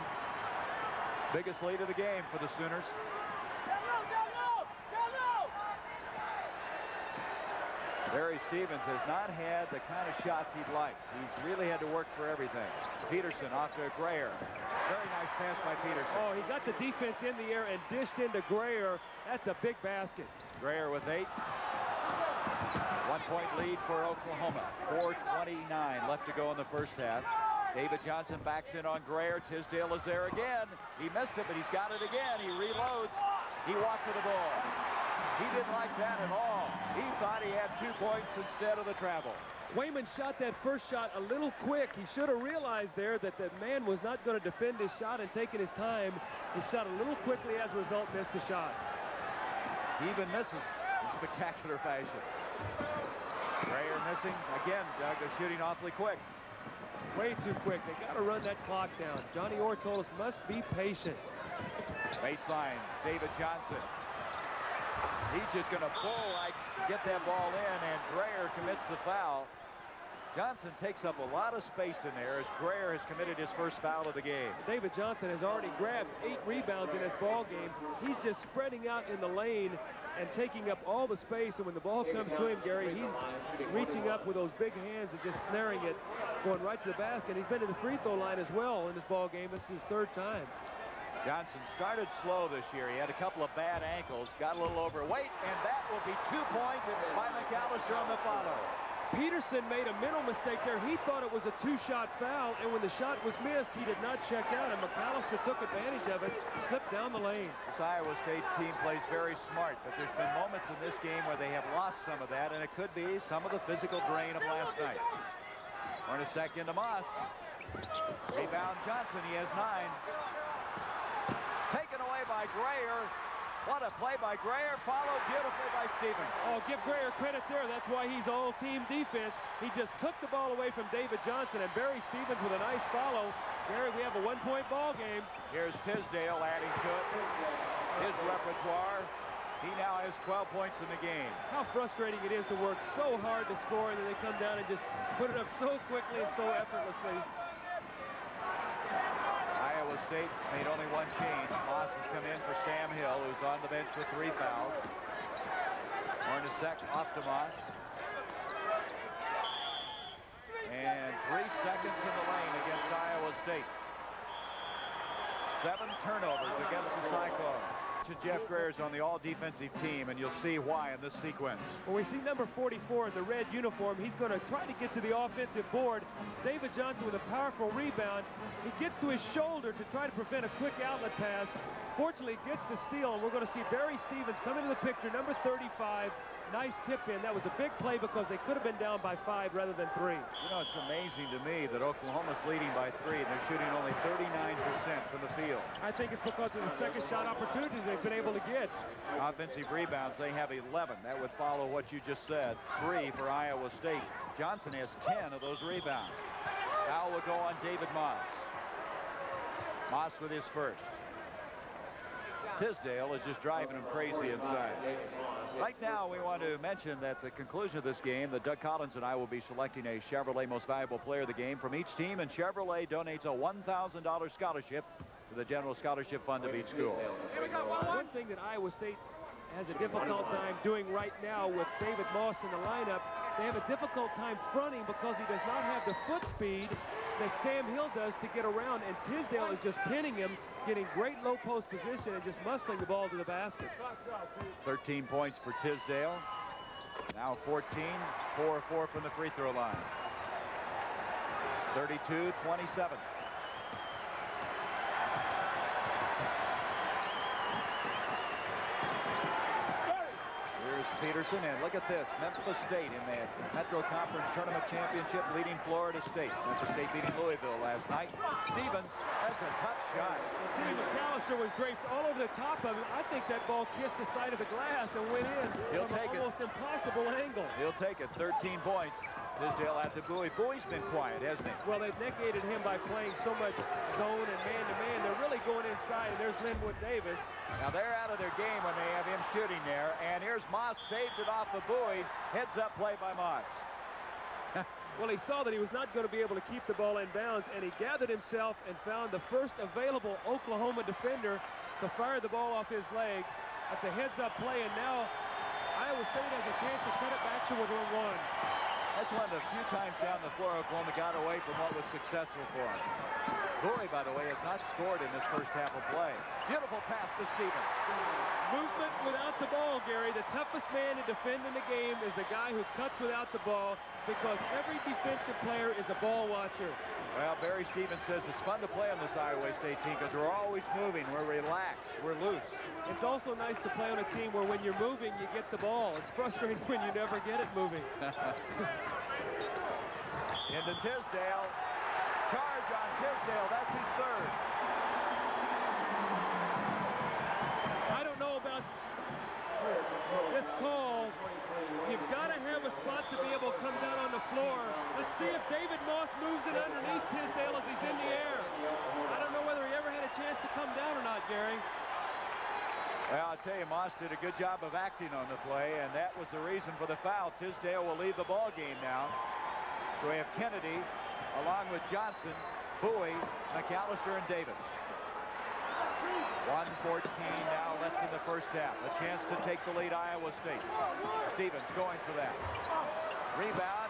Biggest lead of the game for the Sooners. Barry Stevens has not had the kind of shots he'd like. He's really had to work for everything. Peterson off to Grayer. Very nice pass by Peterson. Oh, he got the defense in the air and dished into Grayer. That's a big basket. Grayer with eight. One-point lead for Oklahoma. 4.29 left to go in the first half. David Johnson backs in on Grayer. Tisdale is there again. He missed it, but he's got it again. He reloads. He walked to the ball. He didn't like that at all. He thought he had two points instead of the travel. Wayman shot that first shot a little quick. He should have realized there that the man was not going to defend his shot and taking his time. He shot a little quickly as a result, missed the shot. He even misses in spectacular fashion. Grayer missing. Again, Doug is shooting awfully quick. Way too quick. They got to run that clock down. Johnny Orr told us must be patient. Baseline, David Johnson. He's just going to pull, like, get that ball in, and Grayer commits the foul. Johnson takes up a lot of space in there as Grayer has committed his first foul of the game. David Johnson has already grabbed eight rebounds in this ball game. He's just spreading out in the lane and taking up all the space. And when the ball comes to him, Gary, he's reaching up with those big hands and just snaring it, going right to the basket. He's been to the free throw line as well in this ball game. This is his third time. Johnson started slow this year. He had a couple of bad ankles, got a little overweight, and that will be two points by McCalister on the follow. Peterson made a mental mistake there. He thought it was a two-shot foul, and when the shot was missed, he did not check out, and McCalister took advantage of it, slipped down the lane. This Iowa State team plays very smart, but there's been moments in this game where they have lost some of that, and it could be some of the physical drain of last night. Hornacek into Moss. Rebound Johnson, he has nine. Taken away by Grayer. What a play by Grayer, followed beautifully by Stevens. Oh, give Grayer credit there. That's why he's all-team defense. He just took the ball away from David Johnson and Barry Stevens with a nice follow. Gary, we have a one-point ball game. Here's Tisdale adding to it. His repertoire. He now has 12 points in the game. How frustrating it is to work so hard to score, and then they come down and just put it up so quickly and so effortlessly. State made only one change. Moss has come in for Sam Hill, who's on the bench with three fouls. Hornacek off to Moss. And three seconds in the lane against Iowa State. Seven turnovers against the Cyclones. Jeff Grayer's on the all-defensive team, and you'll see why in this sequence. When we see number 44 in the red uniform, he's going to try to get to the offensive board. David Johnson with a powerful rebound. He gets to his shoulder to try to prevent a quick outlet pass. Fortunately, gets to steal, and we're going to see Barry Stevens come into the picture, number 35. Nice tip in. That was a big play because they could have been down by five rather than three. You know, it's amazing to me that Oklahoma's leading by three, and they're shooting only 39% from the field. I think it's because of the second shot opportunities they've been able to get. Offensive rebounds, they have 11. That would follow what you just said. Three for Iowa State. Johnson has 10 of those rebounds. Foul will go on David Moss. Moss with his first. Tisdale is just driving him crazy inside. Right now, we want to mention that at the conclusion of this game, that Doug Collins and I will be selecting a Chevrolet Most Valuable Player of the Game from each team, and Chevrolet donates a $1,000 scholarship to the General Scholarship Fund of each school. One thing that Iowa State has a difficult time doing right now with David Moss in the lineup, they have a difficult time fronting because he does not have the foot speed that Sam Hill does to get around, and Tisdale is just pinning him, getting great low post position and just muscling the ball to the basket. 13 points for Tisdale. Now 14, 4-4 from the free throw line. 32-27. Anderson. And look at this, Memphis State in the Metro Conference Tournament Championship leading Florida State. Memphis State beating Louisville last night. Stevens, that's a tough shot. See, McCalister was draped all over the top of it. I think that ball kissed the side of the glass and went in He'll from take an it. almost impossible angle. He'll take it, 13 points. Tisdale at the Bowie. Bowie's been quiet, hasn't he? Well, they've negated him by playing so much zone and man-to-man. They're really going inside, and there's Linwood Davis. Now they're out of their game when they have him shooting there. And here's Moss, saved it off the Bowie. Heads up play by Moss. [LAUGHS] Well, he saw that he was not going to be able to keep the ball in bounds, and he gathered himself and found the first available Oklahoma defender to fire the ball off his leg. That's a heads-up play, and now Iowa State has a chance to cut it back to within one. That's one of the few times down the floor Oklahoma got away from what was successful for him. Bowie, by the way, has not scored in this first half of play. Beautiful pass to Stevens. Movement without the ball, Gary. The toughest man to defend in the game is the guy who cuts without the ball because every defensive player is a ball watcher. Well, Barry Stevens says it's fun to play on this Iowa State team because we're always moving, we're relaxed, we're loose. It's also nice to play on a team where when you're moving, you get the ball. It's frustrating [LAUGHS] when you never get it moving. [LAUGHS] [LAUGHS] Into Tisdale. Charge on Tisdale. That's his third. I don't know about this call. You've got to have a spot to be able to come down on the floor. Let's see if David Moss moves it underneath Tisdale as he's in the air. I don't know whether he ever had a chance to come down or not, Gary. Well, I'll tell you, Moss did a good job of acting on the play, and that was the reason for the foul. Tisdale will leave the ball game now. So we have Kennedy, along with Johnson, Bowie, McCalister, and Davis. 114 now left in the first half. A chance to take the lead, Iowa State. Stevens going for that. Rebound.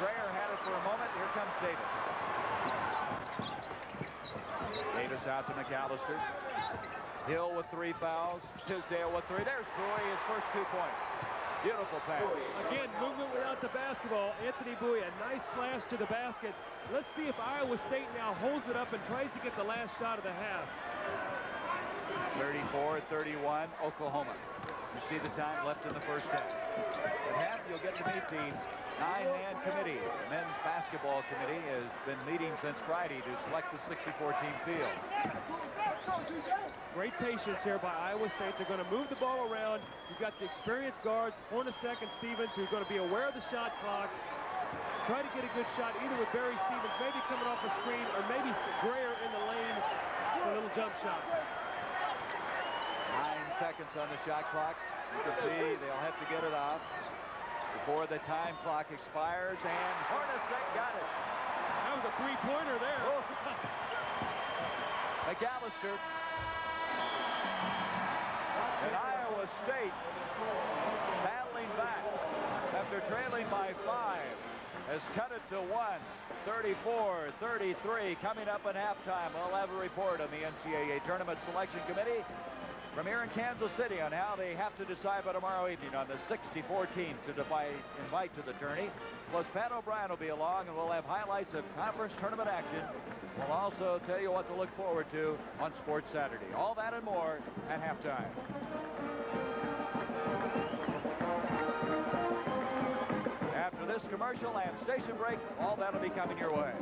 Grayer had it for a moment. Here comes Davis. Davis out to McCalister. Hill with three fouls. Tisdale with three. There's Bowie, his first two points. Beautiful pass. Again, movement without the basketball. Anthony Bowie, a nice slash to the basket. Let's see if Iowa State now holds it up and tries to get the last shot of the half. 34-31, Oklahoma. You see the time left in the first half. At half, you'll get to meet the nine-man committee. The men's basketball committee has been meeting since Friday to select the 64-team field. Great patience here by Iowa State. They're going to move the ball around. You've got the experienced guards, Hornacek and Stevens, who are going to be aware of the shot clock. Try to get a good shot either with Barry Stevens, maybe coming off a screen, or maybe Grayer in the lane for a little jump shot. Nine seconds on the shot clock. You can see they'll have to get it off before the time clock expires, and Hornacek got it. That was a three-pointer there. Oh. McCalister. And Iowa State battling back after trailing by five has cut it to one. 34-33 coming up at halftime. We'll have a report on the NCAA Tournament Selection Committee from here in Kansas City on how they have to decide by tomorrow evening on the 64 teams to divide, invite to the tourney. Plus, Pat O'Brien will be along, and we'll have highlights of conference tournament action. We'll also tell you what to look forward to on Sports Saturday. All that and more at halftime. After this commercial and station break, all that'll be coming your way.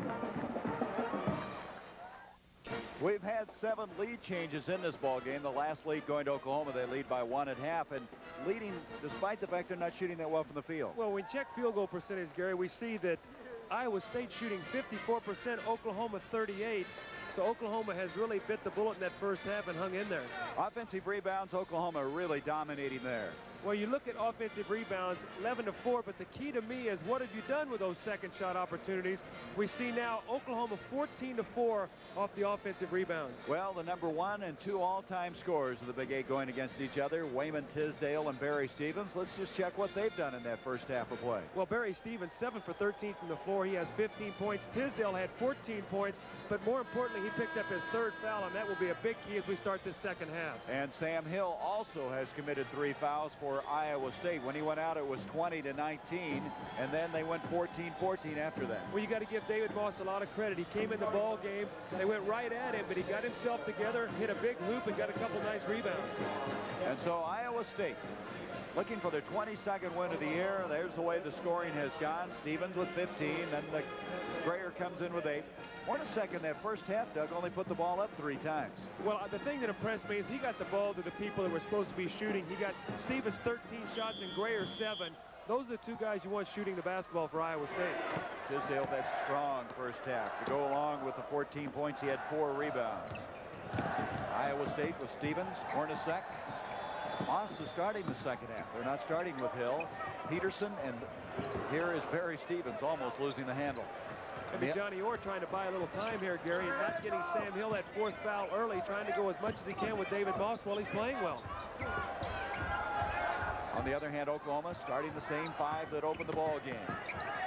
We've had seven lead changes in this ball game. The last lead going to Oklahoma, they lead by one at half, and leading despite the fact they're not shooting that well from the field. Well, when we check field goal percentage, Gary, we see that Iowa State shooting 54%, Oklahoma 38. So Oklahoma has really bit the bullet in that first half and hung in there. Offensive rebounds, Oklahoma really dominating there. Well, you look at offensive rebounds, 11 to 4, but the key to me is what have you done with those second shot opportunities? We see now Oklahoma 14 to 4 off the offensive rebounds. Well, the number one and two all-time scorers of the Big Eight going against each other, Wayman Tisdale and Barry Stevens. Let's just check what they've done in that first half of play. Well, Barry Stevens, 7 for 13 from the floor. He has 15 points. Tisdale had 14 points, but more importantly, He picked up his third foul, and that will be a big key as we start this second half. And Sam Hill also has committed three fouls for Iowa State. When he went out, it was 20 to 19, and then they went 14-14 after that. Well, you got to give David Moss a lot of credit. He came in the ball game. They went right at him, but he got himself together, hit a big hoop, and got a couple nice rebounds. And so Iowa State looking for their 22nd win of the year. There's the way the scoring has gone. Stevens with 15, then the Grayer comes in with eight. Hornacek in that first half, Doug, only put the ball up three times. Well, uh, the thing that impressed me is he got the ball to the people that were supposed to be shooting. He got Stevens 13 shots and Grayer 7. Those are the two guys you want shooting the basketball for Iowa State. Tisdale that strong first half. To go along with the 14 points, he had four rebounds. Iowa State with Stevens, Hornacek. Moss is starting the second half. They're not starting with Hill. Peterson, and here is Barry Stevens almost losing the handle. Maybe Johnny Orr trying to buy a little time here, Gary, and not getting Sam Hill that fourth foul early, trying to go as much as he can with David Moss while he's playing well. On the other hand, Oklahoma starting the same five that opened the ball game.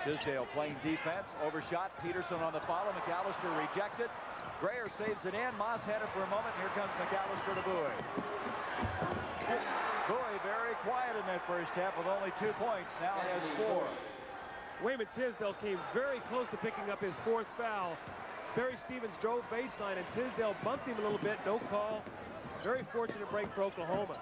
Tisdale playing defense, overshot. Peterson on the follow. McCalister rejected. Grayer saves it in. Moss had it for a moment. Here comes McCalister to Bowie. Bowie very quiet in that first half with only two points. Now has four. Wayman Tisdale came very close to picking up his fourth foul. Barry Stevens drove baseline, and Tisdale bumped him a little bit. No call. Very fortunate break for Oklahoma.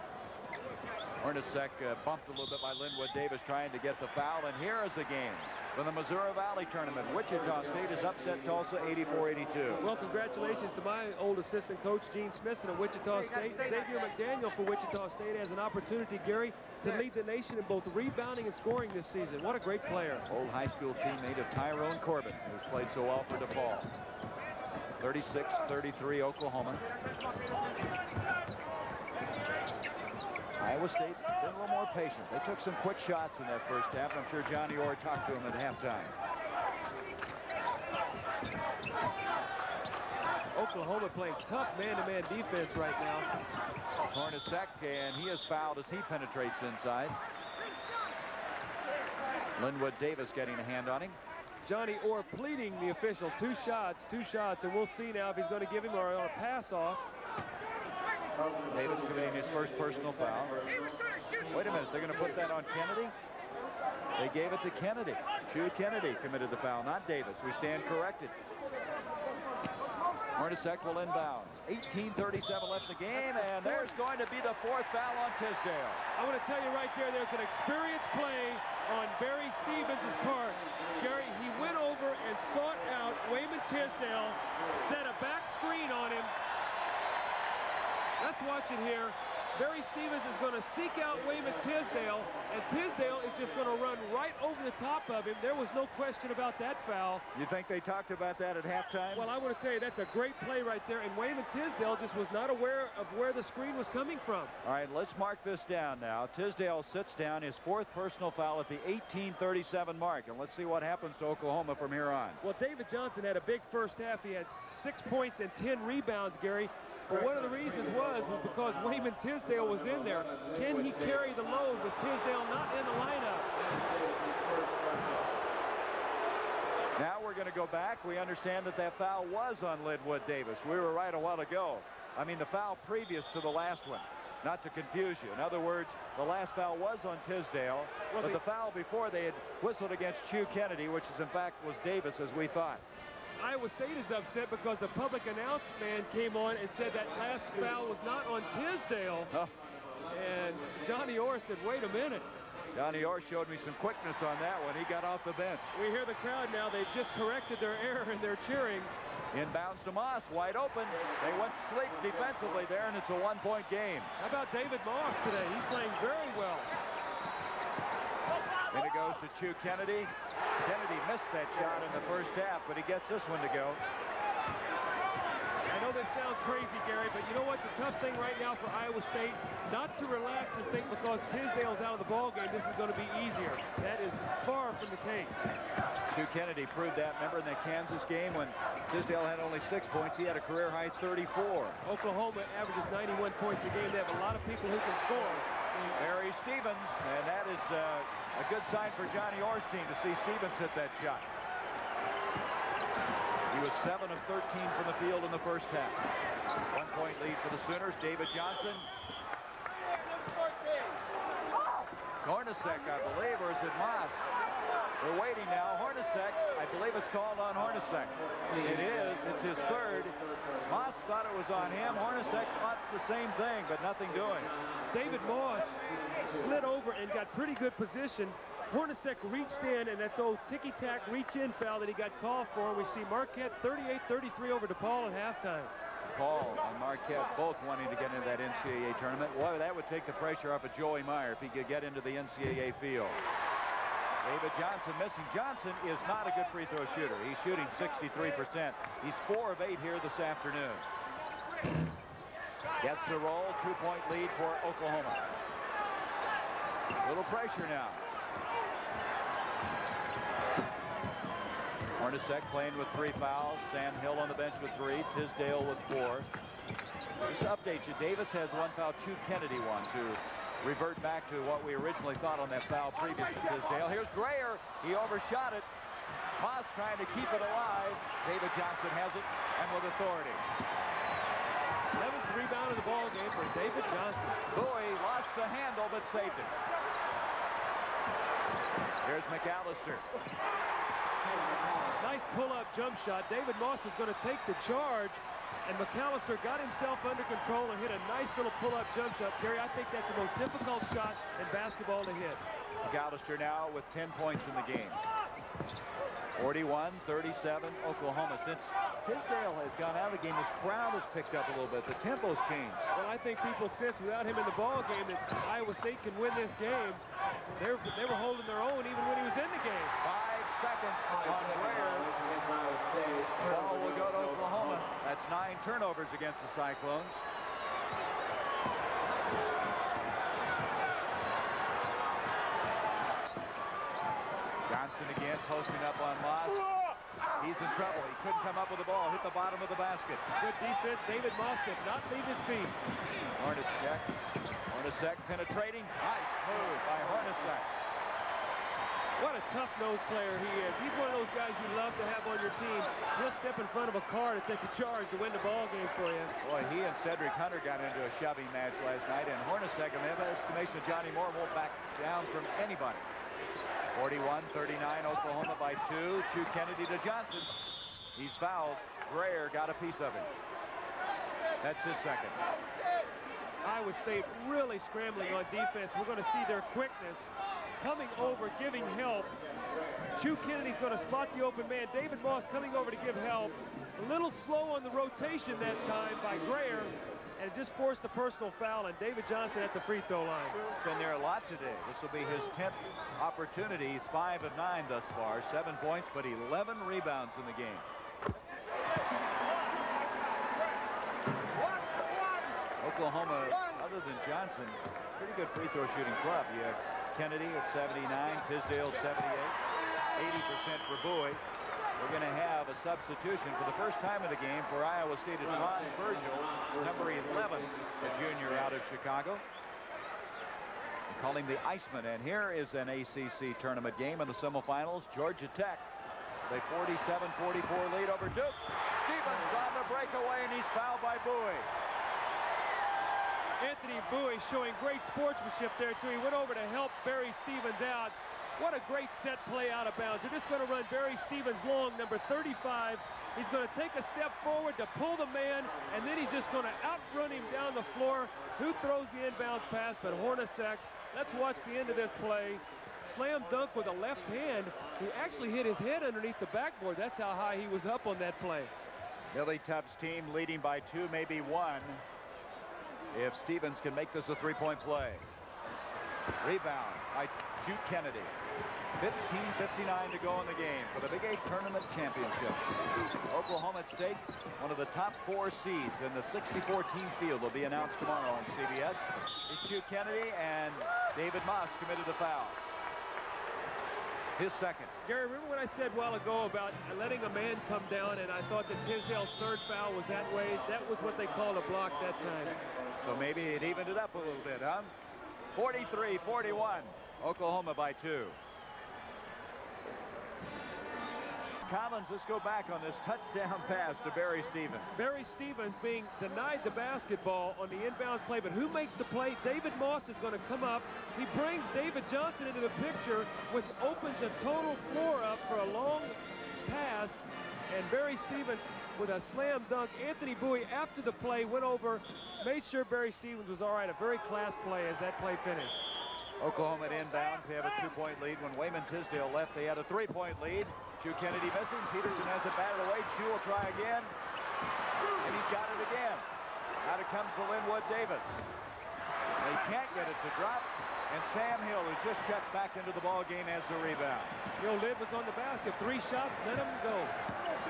Hornacek uh, bumped a little bit by Linwood Davis trying to get the foul, and here is the game from the Missouri Valley Tournament. Wichita State has upset Tulsa 84-82. Well, congratulations to my old assistant coach, Gene Smithson of Wichita State. Xavier McDaniel for Wichita State has an opportunity, Gary, to lead the nation in both rebounding and scoring this season. What a great player. Old high school teammate of Tyrone Corbin, who's played so well for DePaul. 36-33 Oklahoma. Iowa State been a little more patient. They took some quick shots in that first half. I'm sure Johnny Orr talked to him at halftime. Oklahoma playing tough man-to-man -man defense right now. Hornacek, and he is fouled as he penetrates inside. Linwood Davis getting a hand on him. Johnny Orr pleading the official two shots, two shots, and we'll see now if he's going to give him or a pass off. Davis committing his first personal foul. Wait a minute, they're going to put that on Kennedy? They gave it to Kennedy. Chu Kennedy committed the foul, not Davis. We stand corrected. Hornacek will inbound. 18.37 left in the game, and there's going to be the fourth foul on Tisdale. I want to tell you right there, there's an experienced play on Barry Stevens' part. Gary, he went over and sought out Wayman Tisdale, set a back screen on him, Let's watch it here. Barry Stevens is going to seek out Wayman Tisdale, and Tisdale is just going to run right over the top of him. There was no question about that foul. You think they talked about that at halftime? Well, I want to tell you, that's a great play right there, and Wayman Tisdale just was not aware of where the screen was coming from. All right, let's mark this down now. Tisdale sits down his fourth personal foul at the 18:37 mark, and let's see what happens to Oklahoma from here on. Well, David Johnson had a big first half. He had six points and 10 rebounds, Gary. But one of the reasons was, was because Wayman Tisdale was in there. Can he carry the load with Tisdale not in the lineup? Now we're going to go back. We understand that that foul was on Linwood Davis. We were right a while ago. I mean, the foul previous to the last one. Not to confuse you. In other words, the last foul was on Tisdale, well, but the foul before they had whistled against Chu Kennedy, which is in fact was Davis, as we thought. Iowa State is upset because the public announcement man came on and said that last foul was not on Tisdale. Oh. And Johnny Orr said, wait a minute. Johnny Orr showed me some quickness on that one. he got off the bench. We hear the crowd now. They've just corrected their error and they're cheering. Inbounds to Moss, wide open. They went sleek defensively there, and it's a one-point game. How about David Moss today? He's playing very well. And it goes to Chu Kennedy. Kennedy missed that shot in the first half, but he gets this one to go. I know this sounds crazy, Gary, but you know what's a tough thing right now for Iowa State? Not to relax and think because Tisdale's out of the ball game, this is going to be easier. That is far from the case. Chu Kennedy proved that. Remember in the Kansas game when Tisdale had only six points, he had a career high 34. Oklahoma averages 91 points a game. They have a lot of people who can score. Barry Stevens, and that is uh, a good sign for Johnny Orr's team to see Stevens hit that shot. He was 7 of 13 from the field in the first half. One-point lead for the Sooners. David Johnson. Hornacek, I believe, or is it Moss? We're waiting now. Hornacek, I believe it's called on Hornacek. It is. It's his third. Moss thought it was on him. Hornacek thought the same thing, but nothing doing. David Moss slid over and got pretty good position. Hornacek reached in, and that's old ticky-tack reach-in foul that he got called for. We see Marquette 38-33 over DePaul at halftime. Paul and Marquette both wanting to get into that NCAA tournament. Well, that would take the pressure off of Joey Meyer if he could get into the NCAA field. David Johnson missing. Johnson is not a good free throw shooter. He's shooting 63%. He's 4 of 8 here this afternoon. Gets the roll. Two-point lead for Oklahoma. Little pressure now. Hornacek playing with three fouls. Sam Hill on the bench with three. Tisdale with four. Just to update you, Davis has one foul. Chu Kennedy one to revert back to what we originally thought on that foul previous to Tisdale. Here's Grayer. He overshot it. Moss trying to keep it alive. David Johnson has it and with authority. 11th rebound of the ball game for David Johnson. Bowie lost the handle but saved it. Here's McCalister. Nice pull-up jump shot. David Moss was going to take the charge, and McCalister got himself under control and hit a nice little pull-up jump shot. Gary, I think that's the most difficult shot in basketball to hit. McCalister now with 10 points in the game. 41-37 Oklahoma. Since Tisdale has gone out of the game, his crowd has picked up a little bit. The tempo's changed. Well, I think people sense without him in the ball game that Iowa State can win this game. They're, they were holding their own even when he was in the game. Five seconds on Grayer. Ball will go to Oklahoma. That's nine turnovers against the Cyclones. Johnson again posting up on Moss. He's in trouble. He couldn't come up with the ball. Hit the bottom of the basket. Good defense. David Moss did not leave his feet. Hornacek. Hornacek penetrating. Nice move by Hornacek. What a tough-nosed player he is. He's one of those guys you love to have on your team. He'll step in front of a car to take a charge to win the ball game for you. Boy, he and Cedric Hunter got into a shoving match last night, and Hornacek, in the estimation of Johnny Moore, won't back down from anybody. 41-39, Oklahoma by two. Chu Kennedy to Johnson. He's fouled. Grayer got a piece of it. That's his second. Iowa State really scrambling on defense. We're going to see their quickness coming over, giving help. Chu Kennedy's going to spot the open man. David Moss coming over to give help. A little slow on the rotation that time by Grayer and just forced a personal foul on David Johnson at the free throw line. He's been there a lot today. This will be his 10th opportunity. He's 5 of 9 thus far. 7 points, but 11 rebounds in the game. Oklahoma, other than Johnson, pretty good free throw shooting club. You have Kennedy at 79, Tisdale 78, 80% for Bowie. We're going to have a substitution for the first time of the game for Iowa State. It's Ron Virgil, number 11, a junior out of Chicago. Calling the Iceman. And here is an ACC tournament game in the semifinals. Georgia Tech. They 47-44 lead over Duke. Stevens on the breakaway, and he's fouled by Bowie. Anthony Bowie showing great sportsmanship there, too. He went over to help Barry Stevens out. What a great set play out of bounds. They're just going to run Barry Stevens long, number 35. He's going to take a step forward to pull the man, and then he's just going to outrun him down the floor. Who throws the inbounds pass but Hornacek. Let's watch the end of this play. Slam dunk with a left hand. He actually hit his head underneath the backboard. That's how high he was up on that play. Billy Tubbs' team leading by two, maybe one. If Stevens can make this a three-point play. Rebound by Chu Kennedy. 15.59 to go in the game for the Big Eight Tournament Championship. Oklahoma State, one of the top four seeds in the 64-team field, will be announced tomorrow on CBS. It's Chu Kennedy and David Moss committed the foul. His second. Gary, remember what I said a while ago about letting a man come down, and I thought that Tisdale's third foul was that way? That was what they called a block that time. So maybe it evened it up a little bit, huh? 43-41. Oklahoma by two. Collins, let's go back on this touchdown [LAUGHS] pass to Barry Stevens. Barry Stevens being denied the basketball on the inbounds play, but who makes the play? David Moss is going to come up. He brings David Johnson into the picture, which opens a total floor up for a long pass, and Barry Stevens with a slam dunk. Anthony Bowie, after the play, went over, made sure Barry Stevens was all right. A very class play as that play finished. Oklahoma at inbounds. They have a two-point lead. When Wayman Tisdale left, they had a three-point lead. Chu Kennedy missing. Peterson has it batted away. Chu will try again. And he's got it again. Out it comes to Linwood Davis. They can't get it to drop. And Sam Hill, who just checked back into the ball game, has the rebound. Bill Lidd was on the basket. Three shots, let him go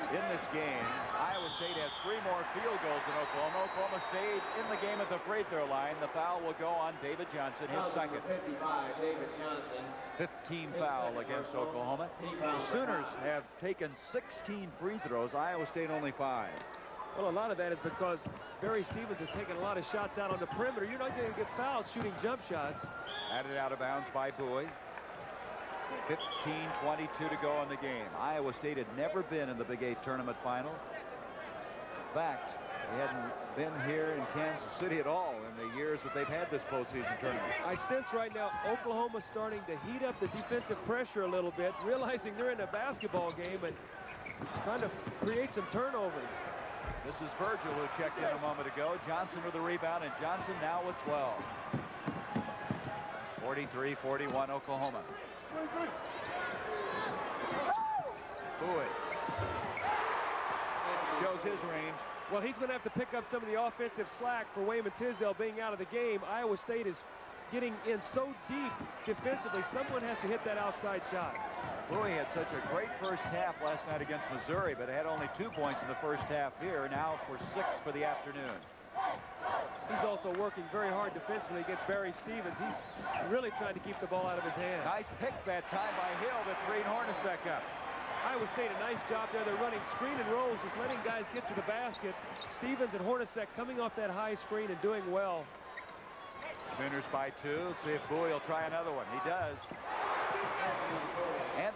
in this game. Iowa State has three more field goals than Oklahoma. Oklahoma stayed in the game at the free throw line. The foul will go on David Johnson, his second. 55, David Johnson. 15 foul against Oklahoma. The Sooners have taken 16 free throws. Iowa State only five. Well, a lot of that is because Barry Stevens has taken a lot of shots out on the perimeter. You're not going to get fouled shooting jump shots. Added out of bounds by Bowie. 15-22 to go in the game. Iowa State had never been in the Big Eight tournament final. In fact, they hadn't been here in Kansas City at all in the years that they've had this postseason tournament. I sense right now Oklahoma starting to heat up the defensive pressure a little bit, [LAUGHS] realizing they're in a basketball game and trying to create some turnovers. This is Virgil who checked in a moment ago. Johnson with the rebound, and Johnson now with 12. 43-41 Oklahoma. Bowie. Shows his range. Well, he's going to have to pick up some of the offensive slack for Wayman Tisdale being out of the game. Iowa State is getting in so deep defensively, someone has to hit that outside shot. Bowie had such a great first half last night against Missouri, but had only two points in the first half here. Now for six for the afternoon. He's also working very hard defensively against Barry Stevens. He's really trying to keep the ball out of his hand. Nice pick that time by Hill to freed Hornacek up. Iowa State, a nice job there. They're running screen and rolls, just letting guys get to the basket. Stevens and Hornacek coming off that high screen and doing well. Sooners by two. See if Bowie will try another one. He does.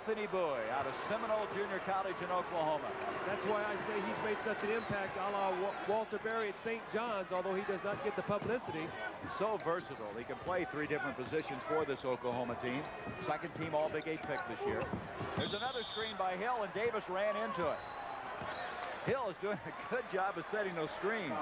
Anthony Bowie out of Seminole Junior College in Oklahoma. That's why I say he's made such an impact a la Walter Berry at St. John's, although he does not get the publicity. He's so versatile. He can play three different positions for this Oklahoma team. Second team All-Big Eight pick this year. There's another screen by Hill, and Davis ran into it. Hill is doing a good job of setting those screens.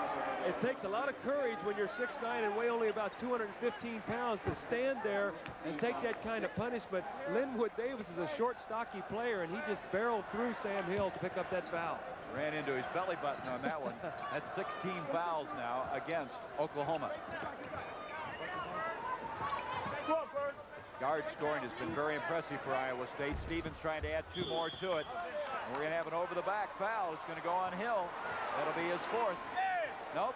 It takes a lot of courage when you're 6'9 and weigh only about 215 pounds to stand there and take that kind of punishment. Linwood Davis is a short, stocky player, and he just barreled through Sam Hill to pick up that foul. Ran into his belly button on that one. [LAUGHS] That's 16 fouls now against Oklahoma. Guard scoring has been very impressive for Iowa State. Stevens trying to add two more to it. And we're going to have an over-the-back foul. It's going to go on Hill. That'll be his fourth. Nope.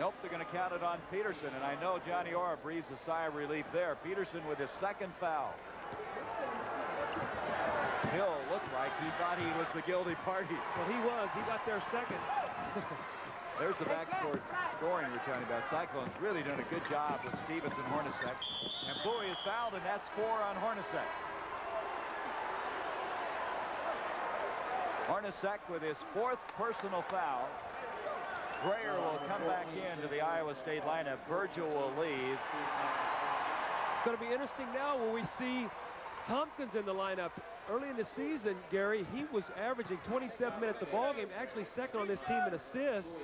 Nope, they're going to count it on Peterson. And I know Johnny Orr breathes a sigh of relief there. Peterson with his second foul. Hill looked like he thought he was the guilty party. Well, he was. He got there second. [LAUGHS] There's the backcourt scoring we're talking about. Cyclones really doing a good job with Stevens and Hornacek. And Bowie is fouled, and that's four on Hornacek. Hornacek with his fourth personal foul. Grayer will come back into the Iowa State lineup. Virgil will leave. It's going to be interesting now when we see Thompkins in the lineup. Early in the season, Gary, he was averaging 27 minutes a ball game, actually second on this team in assists.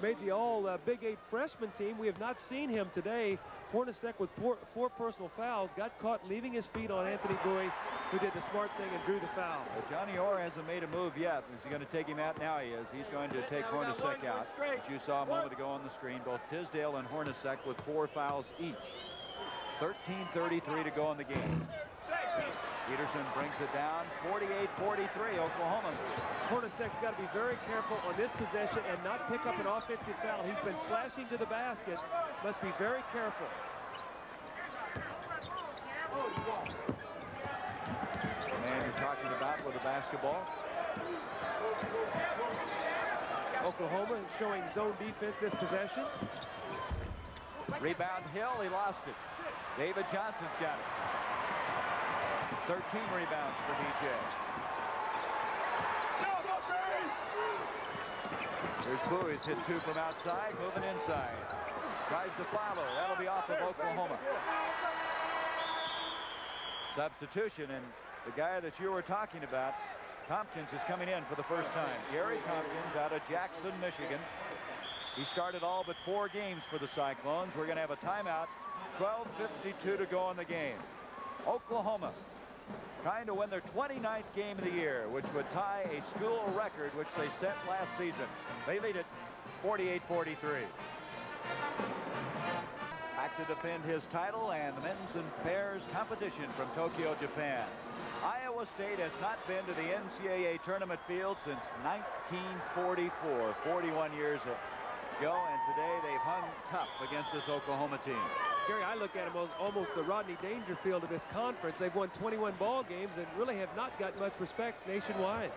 Made the all uh, Big Eight freshman team. We have not seen him today. Hornacek with four, four personal fouls, got caught leaving his feet on Anthony Bowie, who did the smart thing and drew the foul. Well, Johnny Orr hasn't made a move yet. Is he going to take him out? Now he is. He's going to take Hornacek out. As you saw a moment ago on the screen, both Tisdale and Hornacek with four fouls each. 13.33 to go in the game. Peterson brings it down, 48-43, Oklahoma. Hornacek's got to be very careful on this possession and not pick up an offensive foul. He's been slashing to the basket. Must be very careful. The man you're talking about with the basketball. Oklahoma showing zone defense this possession. Rebound Hill, he lost it. David Johnson's got it. 13 rebounds for DJ. Here's Bowie. hit two from outside, moving inside. Tries to follow. That'll be off of Oklahoma. Substitution, and the guy that you were talking about, Thompkins, is coming in for the first time. Gary Thompkins out of Jackson, Michigan. He started all but four games for the Cyclones. We're going to have a timeout. 12.52 to go in the game. Oklahoma trying to win their 29th game of the year, which would tie a school record which they set last season. They lead it 48-43. Back to defend his title and the men's and pairs competition from Tokyo, Japan. Iowa State has not been to the NCAA tournament field since 1944, 41 years ago, and today they've hung tough against this Oklahoma team. Gary, I look at them as almost the Rodney Dangerfield of this conference. They've won 21 ball games and really have not got much respect nationwide.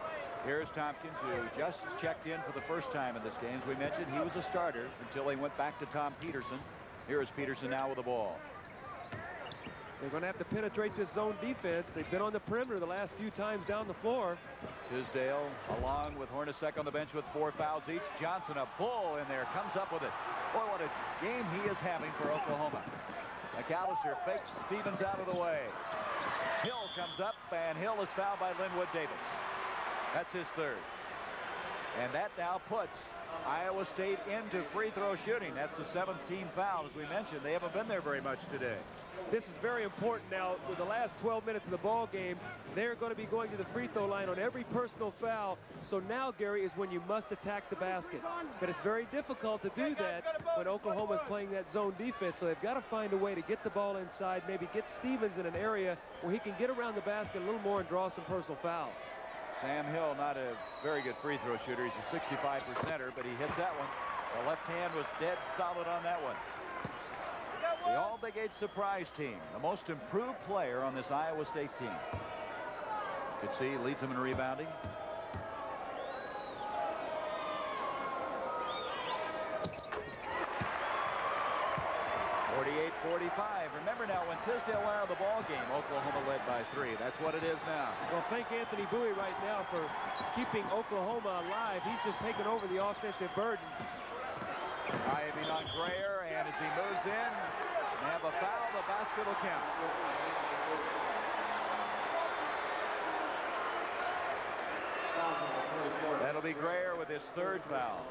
Here's Thompkins, who just checked in for the first time in this game. As we mentioned, he was a starter until he went back to Tom Peterson. Here is Peterson now with the ball. They're going to have to penetrate this zone defense. They've been on the perimeter the last few times down the floor. Tisdale along with Hornacek on the bench with four fouls each. Johnson a pull in there, comes up with it. Boy, what a game he is having for Oklahoma. McCalister fakes Stevens out of the way. Hill comes up, and Hill is fouled by Linwood Davis. That's his third. And that now puts Iowa State into free throw shooting. That's the seventh team foul. As we mentioned, they haven't been there very much today. This is very important now. With the last 12 minutes of the ball game, they're going to be going to the free throw line on every personal foul. So now, Gary, is when you must attack the basket. But it's very difficult to do that when Oklahoma is playing that zone defense. So they've got to find a way to get the ball inside, maybe get Stevens in an area where he can get around the basket a little more and draw some personal fouls. Sam Hill, not a very good free throw shooter. He's a 65 percenter, but he hits that one. The left hand was dead solid on that one. The All Big Eight surprise team, the most improved player on this Iowa State team. You can see leads them in rebounding. 48-45. Remember now, when Tisdale went out of the ball game, Oklahoma led by three. That's what it is now. Well, thank Anthony Bowie right now for keeping Oklahoma alive. He's just taken over the offensive burden. Diving on Grayer, and as he moves in, they have a foul. The basket will count. That'll be Grayer with his third foul.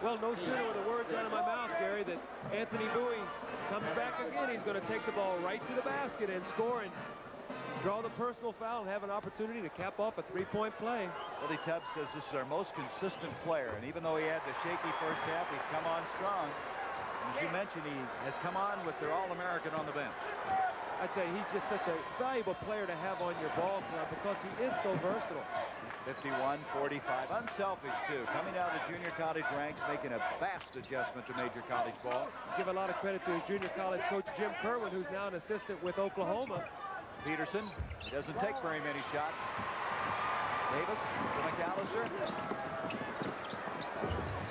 Well, no sooner were the words out of my mouth, Gary, that Anthony Bowie comes back again. He's going to take the ball right to the basket and score and draw the personal foul and have an opportunity to cap off a three-point play. Billy Tubbs says this is our most consistent player, and even though he had the shaky first half, he's come on strong. And as you mentioned, he has come on with their All-American on the bench. I'd say he's just such a valuable player to have on your ball club because he is so versatile. 51-45. Unselfish, too. Coming out of the junior college ranks, making a vast adjustment to major college ball. Give a lot of credit to his junior college coach, Jim Kerwin, who's now an assistant with Oklahoma. Peterson doesn't take very many shots. Davis to McCalister.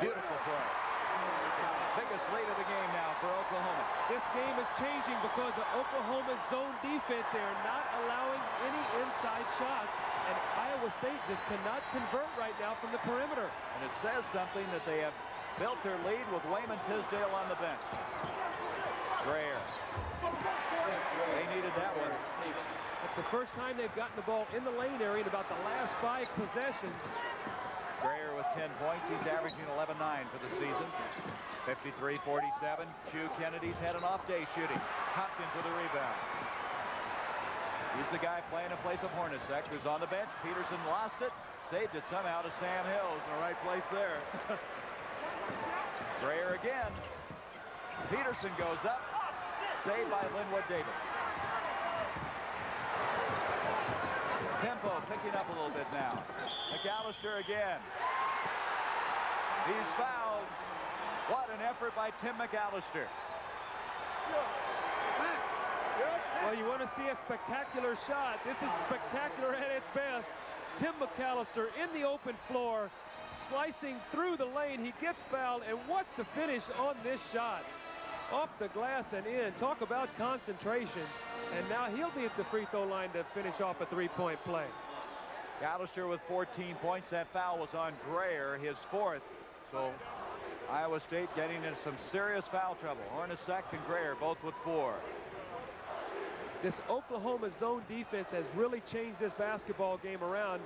Beautiful play. Biggest lead of the game now for Oklahoma. This game is changing because of Oklahoma's zone defense. They are not allowing any inside shots and Iowa State just cannot convert right now from the perimeter. And it says something that they have built their lead with Wayman Tisdale on the bench. Grayer. They needed that one. It's the first time they've gotten the ball in the lane area in about the last five possessions. Grayer with 10 points. He's averaging 11-9 for the season. 53-47. Chu Kennedy's had an off day shooting. Thompkins with a rebound. He's the guy playing in place of Hornacek, who's on the bench. Peterson lost it, saved it somehow to Sam Hills in the right place there. [LAUGHS] Grayer again. Peterson goes up, saved by Linwood Davis. Tempo picking up a little bit now. McCalister again. He's fouled. What an effort by Tim McCalister. Well, you want to see a spectacular shot. This is spectacular at its best. Tim McCalister in the open floor, slicing through the lane. He gets fouled, and what's the finish on this shot? Off the glass and in. Talk about concentration. And now he'll be at the free throw line to finish off a three-point play. Callister with 14 points. That foul was on Grayer, his fourth. So Iowa State getting into some serious foul trouble. Hornacek and Grayer both with four. This Oklahoma zone defense has really changed this basketball game around.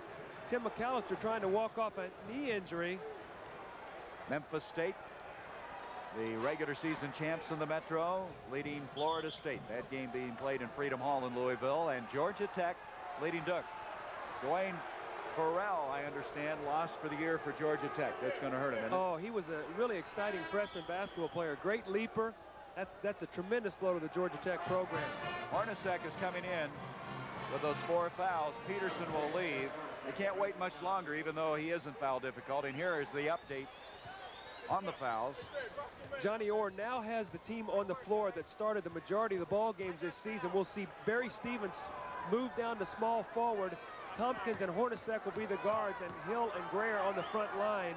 Tim McCalister trying to walk off a knee injury. Memphis State, the regular season champs in the Metro, leading Florida State. That game being played in Freedom Hall in Louisville. And Georgia Tech leading Duke. Duane Ferrell, I understand, lost for the year for Georgia Tech. That's going to hurt him. Oh, he was a really exciting freshman basketball player. Great leaper. That's, that's a tremendous blow to the Georgia Tech program. Hornacek is coming in with those four fouls. Peterson will leave. They can't wait much longer, even though he is in foul difficulty. And here is the update on the fouls. Johnny Orr now has the team on the floor that started the majority of the ball games this season. We'll see Barry Stevens move down to small forward. Thompkins and Hornacek will be the guards, and Hill and Grayer on the front line.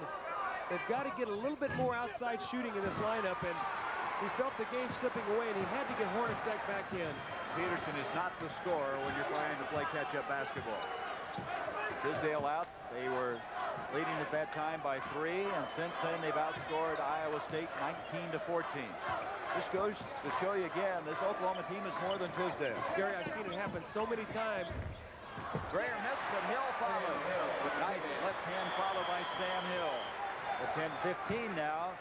They've got to get a little bit more outside shooting in this lineup, and he felt the game slipping away, and he had to get Hornacek back in. Peterson is not the scorer when you're trying to play catch-up basketball. Tisdale out. They were leading at that time by three, and since then they've outscored Iowa State 19 to 14. This goes to show you again, this Oklahoma team is more than Tisdale. Gary, I've seen it happen so many times. Grayer missed, but Hill followed. Nice left hand follow by Sam Hill. The 10-15 now.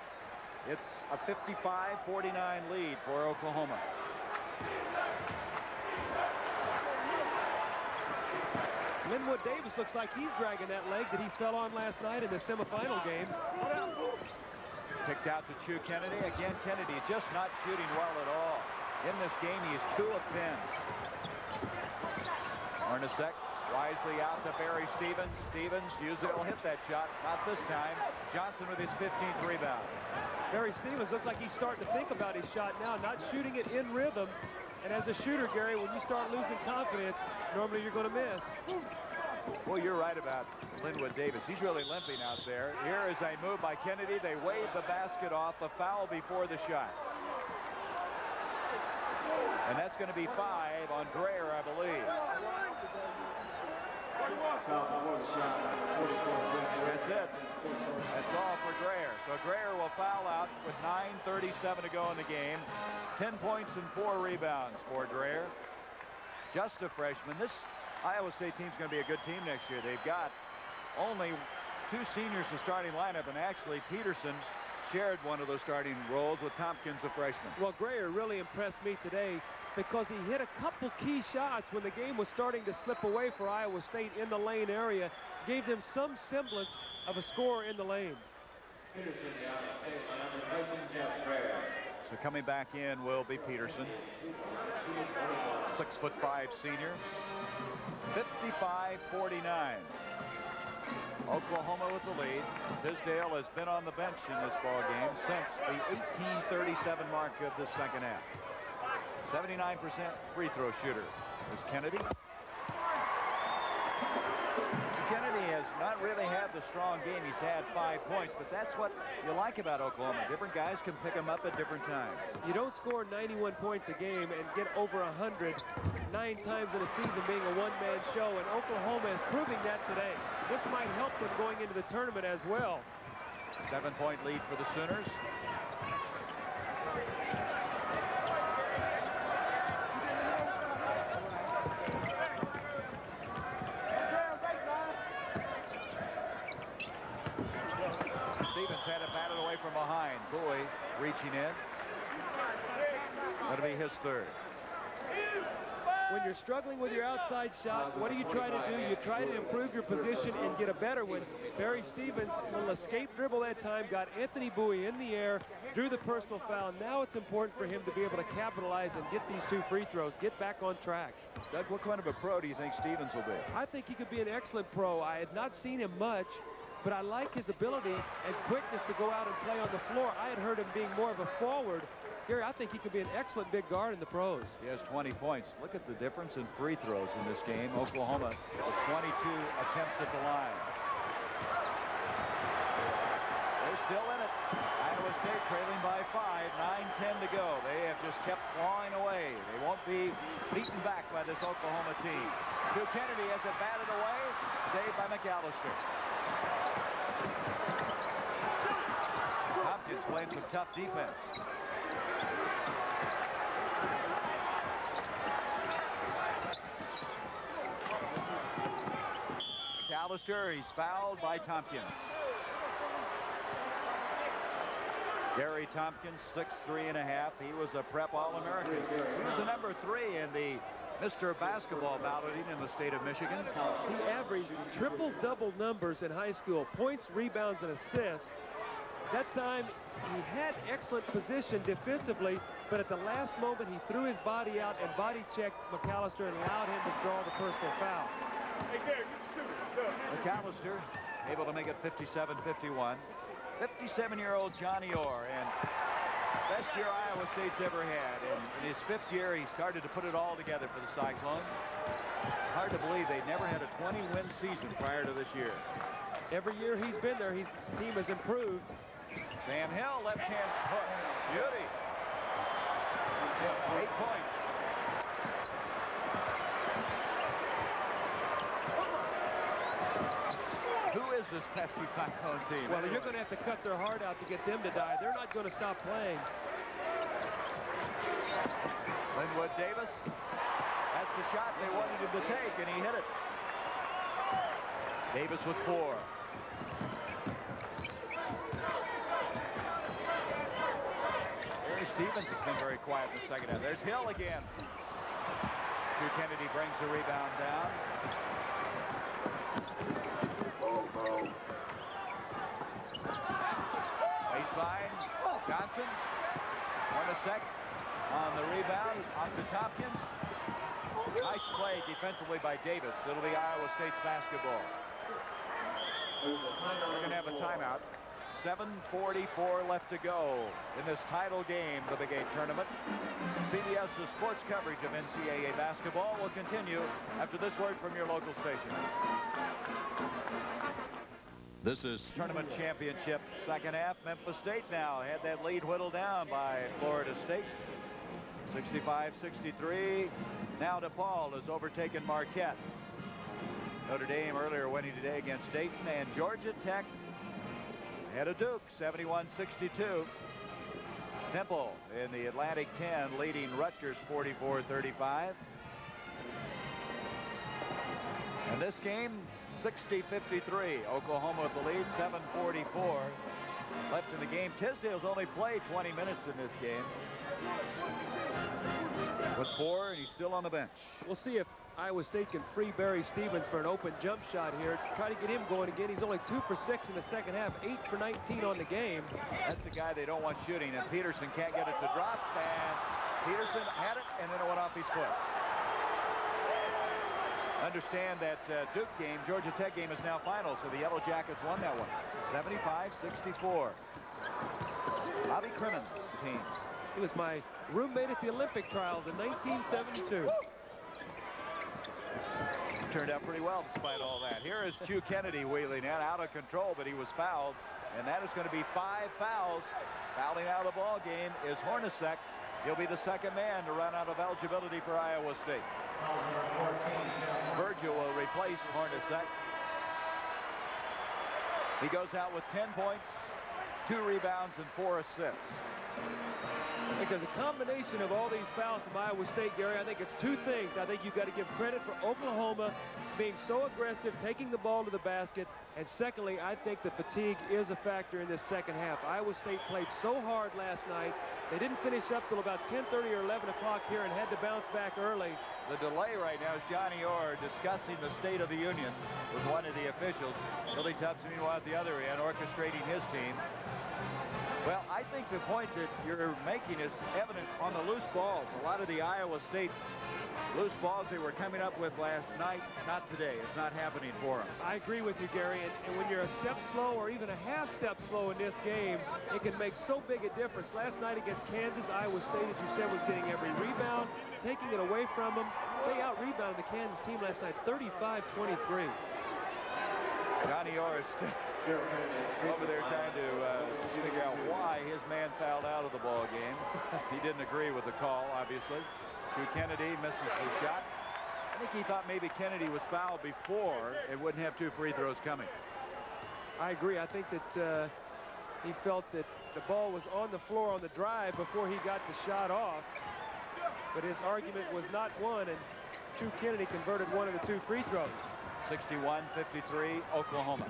It's a 55-49 lead for Oklahoma. Linwood Davis looks like he's dragging that leg that he fell on last night in the semifinal game. Picked out to Chu Kennedy. Again, Kennedy just not shooting well at all. In this game, he's 2 of 10. Hornacek wisely out to Barry Stevens. Stevens usually will hit that shot. Not this time. Johnson with his 15th rebound. Barry Stevens looks like he's starting to think about his shot now, not shooting it in rhythm. And as a shooter, Gary, when you start losing confidence, normally you're going to miss. Well, you're right about Linwood Davis. He's really limping out there. Here is a move by Kennedy. They wave the basket off. The foul before the shot. And that's going to be five on Grayer, I believe. That's it. That's all for Grayer. So Grayer will foul out with 9.37 to go in the game. 10 points and four rebounds for Grayer. Just a freshman. This Iowa State team's going to be a good team next year. They've got only two seniors in the starting lineup, and actually Peterson shared one of those starting roles with Thompkins, a freshman. Well, Grayer really impressed me today because he hit a couple key shots when the game was starting to slip away for Iowa State in the lane area. Gave them some semblance of a score in the lane. So coming back in will be Peterson. Six foot five senior. 55-49. Oklahoma with the lead. Tisdale has been on the bench in this ball game since the 1837 mark of the second half. 79% free throw shooter is Kennedy. Not really had the strong game. He's had five points, but that's what you like about Oklahoma. Different guys can pick them up at different times. You don't score 91 points a game and get over 100 nine times in a season being a one-man show, and Oklahoma is proving that today. This might help them going into the tournament as well. Seven-point lead for the Sooners. Stevens had it batted away from behind. Bowie reaching in. That'll be his third when you're struggling with your outside shot, what do you try to do? You try to improve your position and get a better one. Barry Stevens will escape dribble that time, got Anthony Bowie in the air, drew the personal foul. Now it's important for him to be able to capitalize and get these two free throws, get back on track. Doug, what kind of a pro do you think Stevens will be? I think he could be an excellent pro. I had not seen him much, but I like his ability and quickness to go out and play on the floor. I had heard him being more of a forward, Gary, I think he could be an excellent big guard in the pros. He has 20 points. Look at the difference in free throws in this game. Oklahoma with 22 attempts at the line. They're still in it. Iowa State trailing by five, 9-10 to go. They have just kept clawing away. They won't be beaten back by this Oklahoma team. Chu Kennedy has it batted away, saved by McCalister. Thompkins playing some tough defense. McCalister, he's fouled by Thompkins. Gary Thompkins, six three and a half. He was a prep All-American. He was a number three in the Mr. Basketball balloting in the state of Michigan. He averaged triple-double numbers in high school, points, rebounds, and assists. That time, he had excellent position defensively, but at the last moment, he threw his body out and body checked McCalister and allowed him to draw the personal foul. McCalister able to make it 57-51. 57-year-old Johnny Orr, and best year Iowa State's ever had. And in his fifth year, he started to put it all together for the Cyclones. Hard to believe they never had a 20-win season prior to this year. Every year he's been there, his team has improved. Sam Hill, left-hand hook. Beauty. Eight points. Is this pesky Cyclone team? Well, you're going to have to cut their heart out to get them to die. They're not going to stop playing. Linwood Davis. That's the shot they wanted him to take, and he hit it. Davis with four. Barry Stevens has been very quiet in the second half. There's Hill again. Chu Kennedy brings the rebound down. Baseline. Johnson. Hornacek on the rebound. Off to Thompkins. Nice play defensively by Davis. It'll be Iowa State's basketball. We're going to have a timeout. 7.44 left to go in this title game, the Big Eight tournament. CBS's sports coverage of NCAA basketball will continue after this word from your local station. This is Tournament championship second half. Memphis State now had that lead whittled down by Florida State. 65-63. Now DePaul has overtaken Marquette. Notre Dame earlier winning today against Dayton and Georgia Tech ahead of Duke 71-62. Temple in the Atlantic 10 leading Rutgers 44-35. And this game 60-53. Oklahoma with the lead 7-44 left in the game. Tisdale's only played 20 minutes in this game. With four, and he's still on the bench. We'll see if Iowa State can free Barry Stevens for an open jump shot here. Try to get him going again. He's only two for six in the second half, eight for 19 on the game. That's the guy they don't want shooting, and Peterson can't get it to drop, and Peterson had it, and then it went off his foot. Understand that uh, Duke game, Georgia Tech game is now final, so the Yellow Jackets won that one. 75-64. Bobby Cremins' team. He was my roommate at the Olympic trials in 1972. Turned out pretty well despite all that. Here is Chu Kennedy wheeling in, out of control, but he was fouled. And that is going to be five fouls. Fouling out of the ball game is Hornacek. He'll be the second man to run out of eligibility for Iowa State. Virgil will replace Hornacek. He goes out with 10 points, two rebounds, and four assists. There's a combination of all these fouls from Iowa State, Gary. I think it's two things. I think you've got to give credit for Oklahoma being so aggressive, taking the ball to the basket. And secondly, I think the fatigue is a factor in this second half. Iowa State played so hard last night. They didn't finish up till about 10:30 or 11 o'clock here and had to bounce back early. The delay right now is Johnny Orr discussing the State of the Union with one of the officials. Billy Tubbs, meanwhile, at the other end, orchestrating his team. Well, I think the point that you're making is evident on the loose balls. A lot of the Iowa State loose balls they were coming up with last night, not today. It's not happening for them. I agree with you, Gary. And, and, when you're a step slow or even a half step slow in this game, it can make so big a difference. Last night against Kansas, Iowa State, as you said, was getting every rebound, taking it away from them. They out-rebounded the Kansas team last night 35-23. Johnny Orr over there trying to uh, figure out why his man fouled out of the ball game. [LAUGHS] he didn't agree with the call, obviously. Chu Kennedy misses the shot. I think he thought maybe Kennedy was fouled before and wouldn't have two free throws coming. I agree. I think that uh, he felt that the ball was on the floor on the drive before he got the shot off. But his argument was not one, and Chu Kennedy converted one of the two free throws. 61-53, Oklahoma.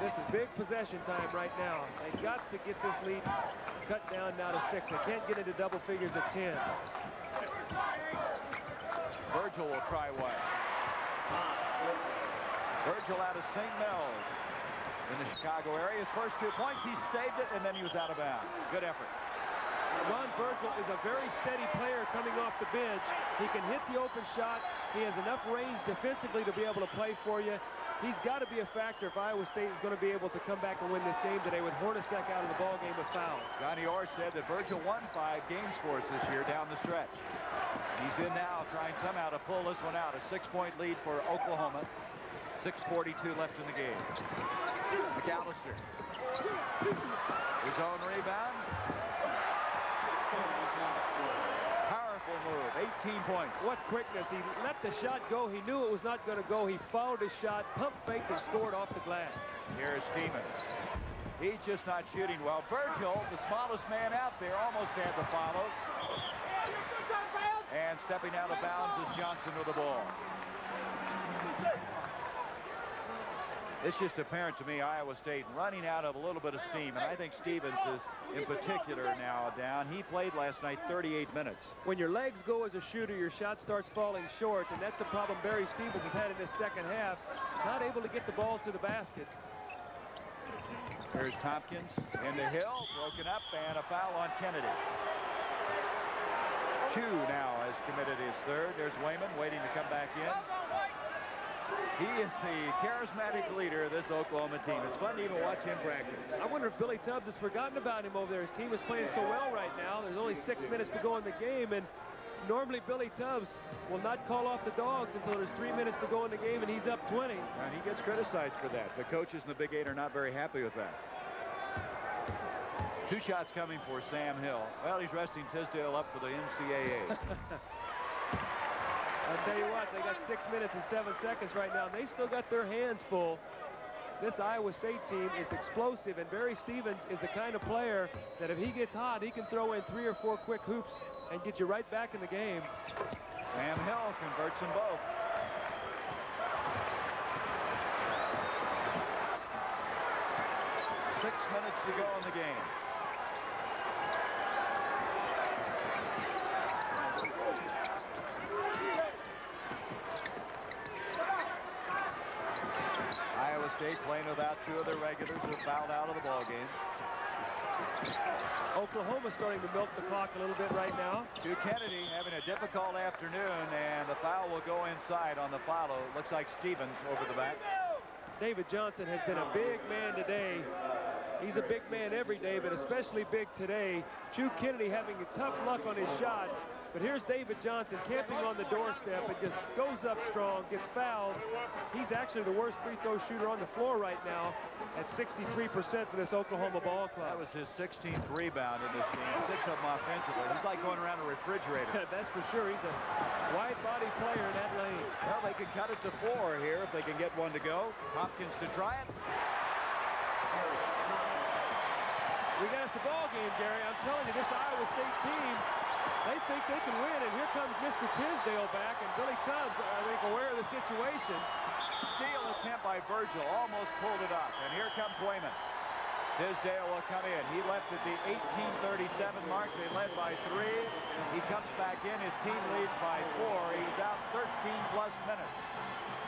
This is big possession time right now. They got to get this lead cut down now to six. They can't get into double figures at 10. Virgil will try one. Virgil out of St. Mel's in the Chicago area. His first two points, he staved it, and then he was out of bounds. Good effort. Ron Virgil is a very steady player coming off the bench. He can hit the open shot. He has enough range defensively to be able to play for you. He's got to be a factor if Iowa State is going to be able to come back and win this game today with Hornacek out of the ball game with fouls. Johnny Orr said that Virgil won five game scores this year down the stretch. He's in now trying somehow to pull this one out. A six-point lead for Oklahoma. 6.42 left in the game. McCalister. His own rebound. Powerful move. 18 points. What quickness. He let the shot go. He knew it was not going to go. He followed his shot, pump faked, and scored off the glass. Here's Stevens. He's just not shooting well. Virgil, the smallest man out there, almost had the follow. And stepping out of bounds is Johnson with the ball. It's just apparent to me Iowa State running out of a little bit of steam, and I think Stevens is in particular now down. He played last night 38 minutes. When your legs go as a shooter, your shot starts falling short, and that's the problem Barry Stevens has had in this second half. Not able to get the ball to the basket. Here's Thompkins into Hill, broken up, and a foul on Kennedy. Chu now has committed his third. There's Wayman waiting to come back in. He is the charismatic leader of this Oklahoma team. It's fun to even watch him practice. I wonder if Billy Tubbs has forgotten about him over there. His team is playing so well right now. There's only six minutes to go in the game, and normally Billy Tubbs will not call off the dogs until there's three minutes to go in the game, and he's up 20. And he gets criticized for that. The coaches in the Big Eight are not very happy with that. Two shots coming for Sam Hill. Well, he's resting Tisdale up for the NCAA. [LAUGHS] I'll tell you what, they got six minutes and seven seconds right now, they've still got their hands full. This Iowa State team is explosive, and Barry Stevens is the kind of player that if he gets hot, he can throw in three or four quick hoops and get you right back in the game. Sam Hill converts them both. Six minutes to go in the game. Iowa State playing without two of their regulars have fouled out of the ball game. Oklahoma starting to milk the clock a little bit right now. To Kennedy having a difficult afternoon, and the foul will go inside on the follow. Looks like Stevens over the back. David Johnson has been a big man today. He's a big man every day, but especially big today. Chu Kennedy having a tough luck on his shot. But here's David Johnson camping on the doorstep and just goes up strong, gets fouled. He's actually the worst free throw shooter on the floor right now at 63% for this Oklahoma ball club. That was his 16th rebound in this game, six of them offensively. He's like going around a refrigerator. [LAUGHS] That's for sure. He's a wide body player in that lane. Well, they can cut it to four here if they can get one to go. Thompkins to try it. We got us a ball game, Gary. I'm telling you, this Iowa State team, they think they can win, and here comes Mr. Tisdale back, and Billy Tubbs, I think, aware of the situation. Steal attempt by Virgil, almost pulled it up, and here comes Wayman. Tisdale will come in. He left at the 1837 mark. They led by three. He comes back in. His team leads by four. He's out 13 plus minutes.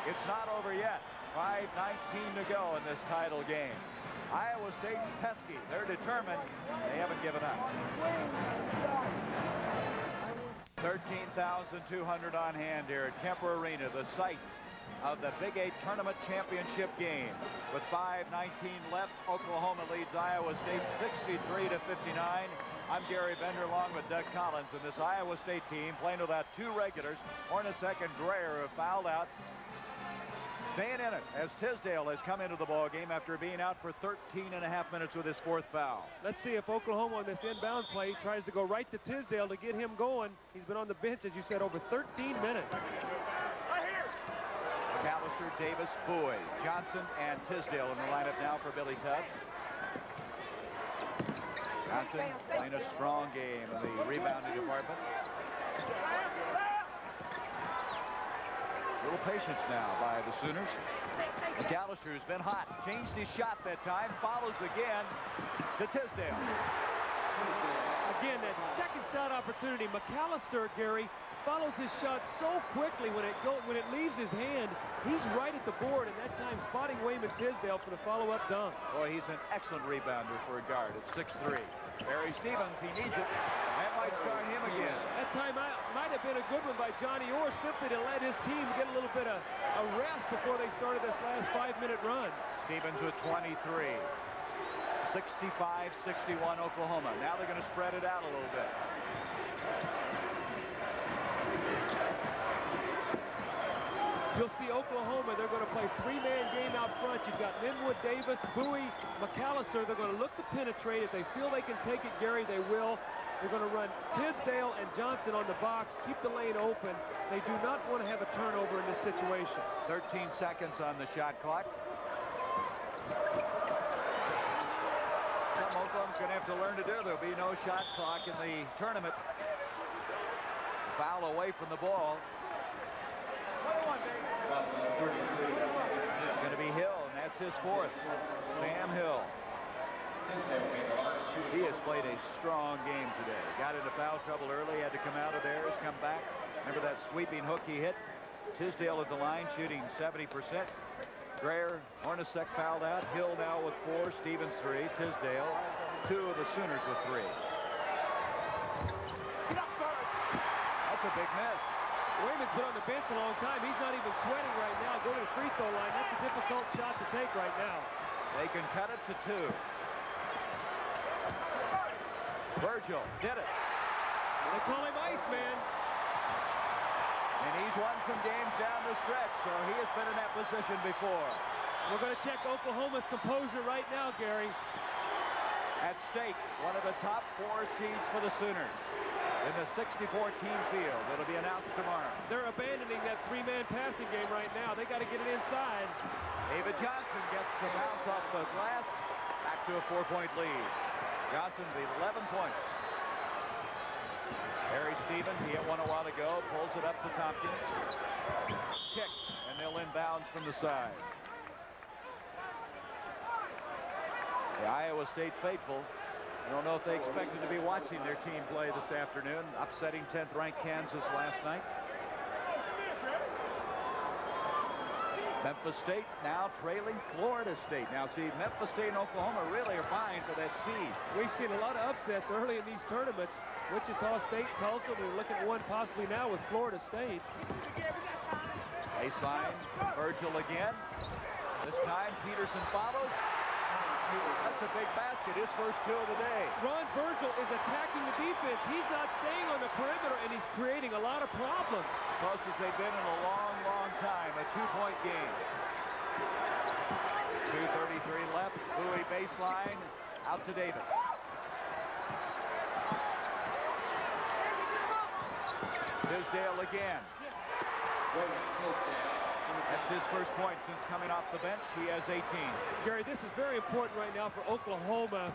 It's not over yet. 5.19 to go in this title game. Iowa State's pesky. They're determined. They haven't given up. 13,200 on hand here at Kemper Arena, the site of the Big Eight Tournament Championship game. With 5.19 left, Oklahoma leads Iowa State 63 to 59. I'm Gary Bender along with Doug Collins, and this Iowa State team playing without two regulars, Hornacek and Grayer, have fouled out. Staying in it as Tisdale has come into the ball game after being out for 13 and a half minutes with his fourth foul. Let's see if Oklahoma on this inbound play tries to go right to Tisdale to get him going. He's been on the bench, as you said, over 13 minutes. McCalister, Davis, Bowie, Johnson, and Tisdale in the lineup now for Billy Tubbs. Johnson playing a strong game in the rebounding department. A little patience now by the Sooners. McCalister has been hot. Changed his shot that time. Follows again to Tisdale. Again, that second shot opportunity. McCalister, Gary, follows his shot so quickly when it go when it leaves his hand. He's right at the board, and that time spotting Wayman Tisdale for the follow-up dunk. Boy, he's an excellent rebounder for a guard at 6'3". Barry Stevens, he needs it. That might start him again. That time might, might have been a good one by Johnny Orr simply to let his team get a little bit of a rest before they started this last five-minute run. Stevens with 23. 65-61 Oklahoma. Now they're going to spread it out a little bit. You'll see Oklahoma, they're going to play three-man game out front. You've got Linwood, Davis, Bowie, McCalister. They're going to look to penetrate. If they feel they can take it, Gary, they will. They're going to run Tisdale and Johnson on the box, keep the lane open. They do not want to have a turnover in this situation. 13 seconds on the shot clock. Some Oklahoma's going to have to learn to do. There'll be no shot clock in the tournament. Foul away from the ball. It's going to be Hill, and that's his fourth. Sam Hill. He has played a strong game today. Got into foul trouble early, had to come out of there, has come back. Remember that sweeping hook he hit? Tisdale at the line shooting 70%. Grayer, Hornacek fouled out. Hill now with four, Stevens three, Tisdale, two of the Sooners with three. That's a big miss. Wayman's been on the bench a long time. He's not even sweating right now. Go to the free throw line. That's a difficult shot to take right now. They can cut it to two. Virgil did it. They call him Iceman. And he's won some games down the stretch, so he has been in that position before. We're going to check Oklahoma's composure right now, Gary. At stake, one of the top four seeds for the Sooners in the 64-team field. It'll be announced tomorrow. They're abandoning that three-man passing game right now. They got to get it inside. David Johnson gets the bounce off the glass. Back to a four-point lead. Johnson with 11 points. Barry Stevens, he hit one a while ago, pulls it up to Thompkins. Kick, and they'll inbounds from the side. The Iowa State faithful I don't know if they expected to be watching their team play this afternoon, upsetting 10th ranked Kansas last night. Memphis State now trailing Florida State. Now, see, Memphis State and Oklahoma really are vying for that seed. We've seen a lot of upsets early in these tournaments. Wichita State, Tulsa, we're looking at one possibly now with Florida State. Baseline, Virgil again. This time, Peterson follows. That's a big basket, his first two of the day. Ron Virgil is attacking the defense. He's not staying on the perimeter, and he's creating a lot of problems. Closest they've been in a long, long time, a two-point game. 2.33 left, Bowie baseline, out to Davis. Tisdale again. That's his first point since coming off the bench. He has 18. Gary, this is very important right now for Oklahoma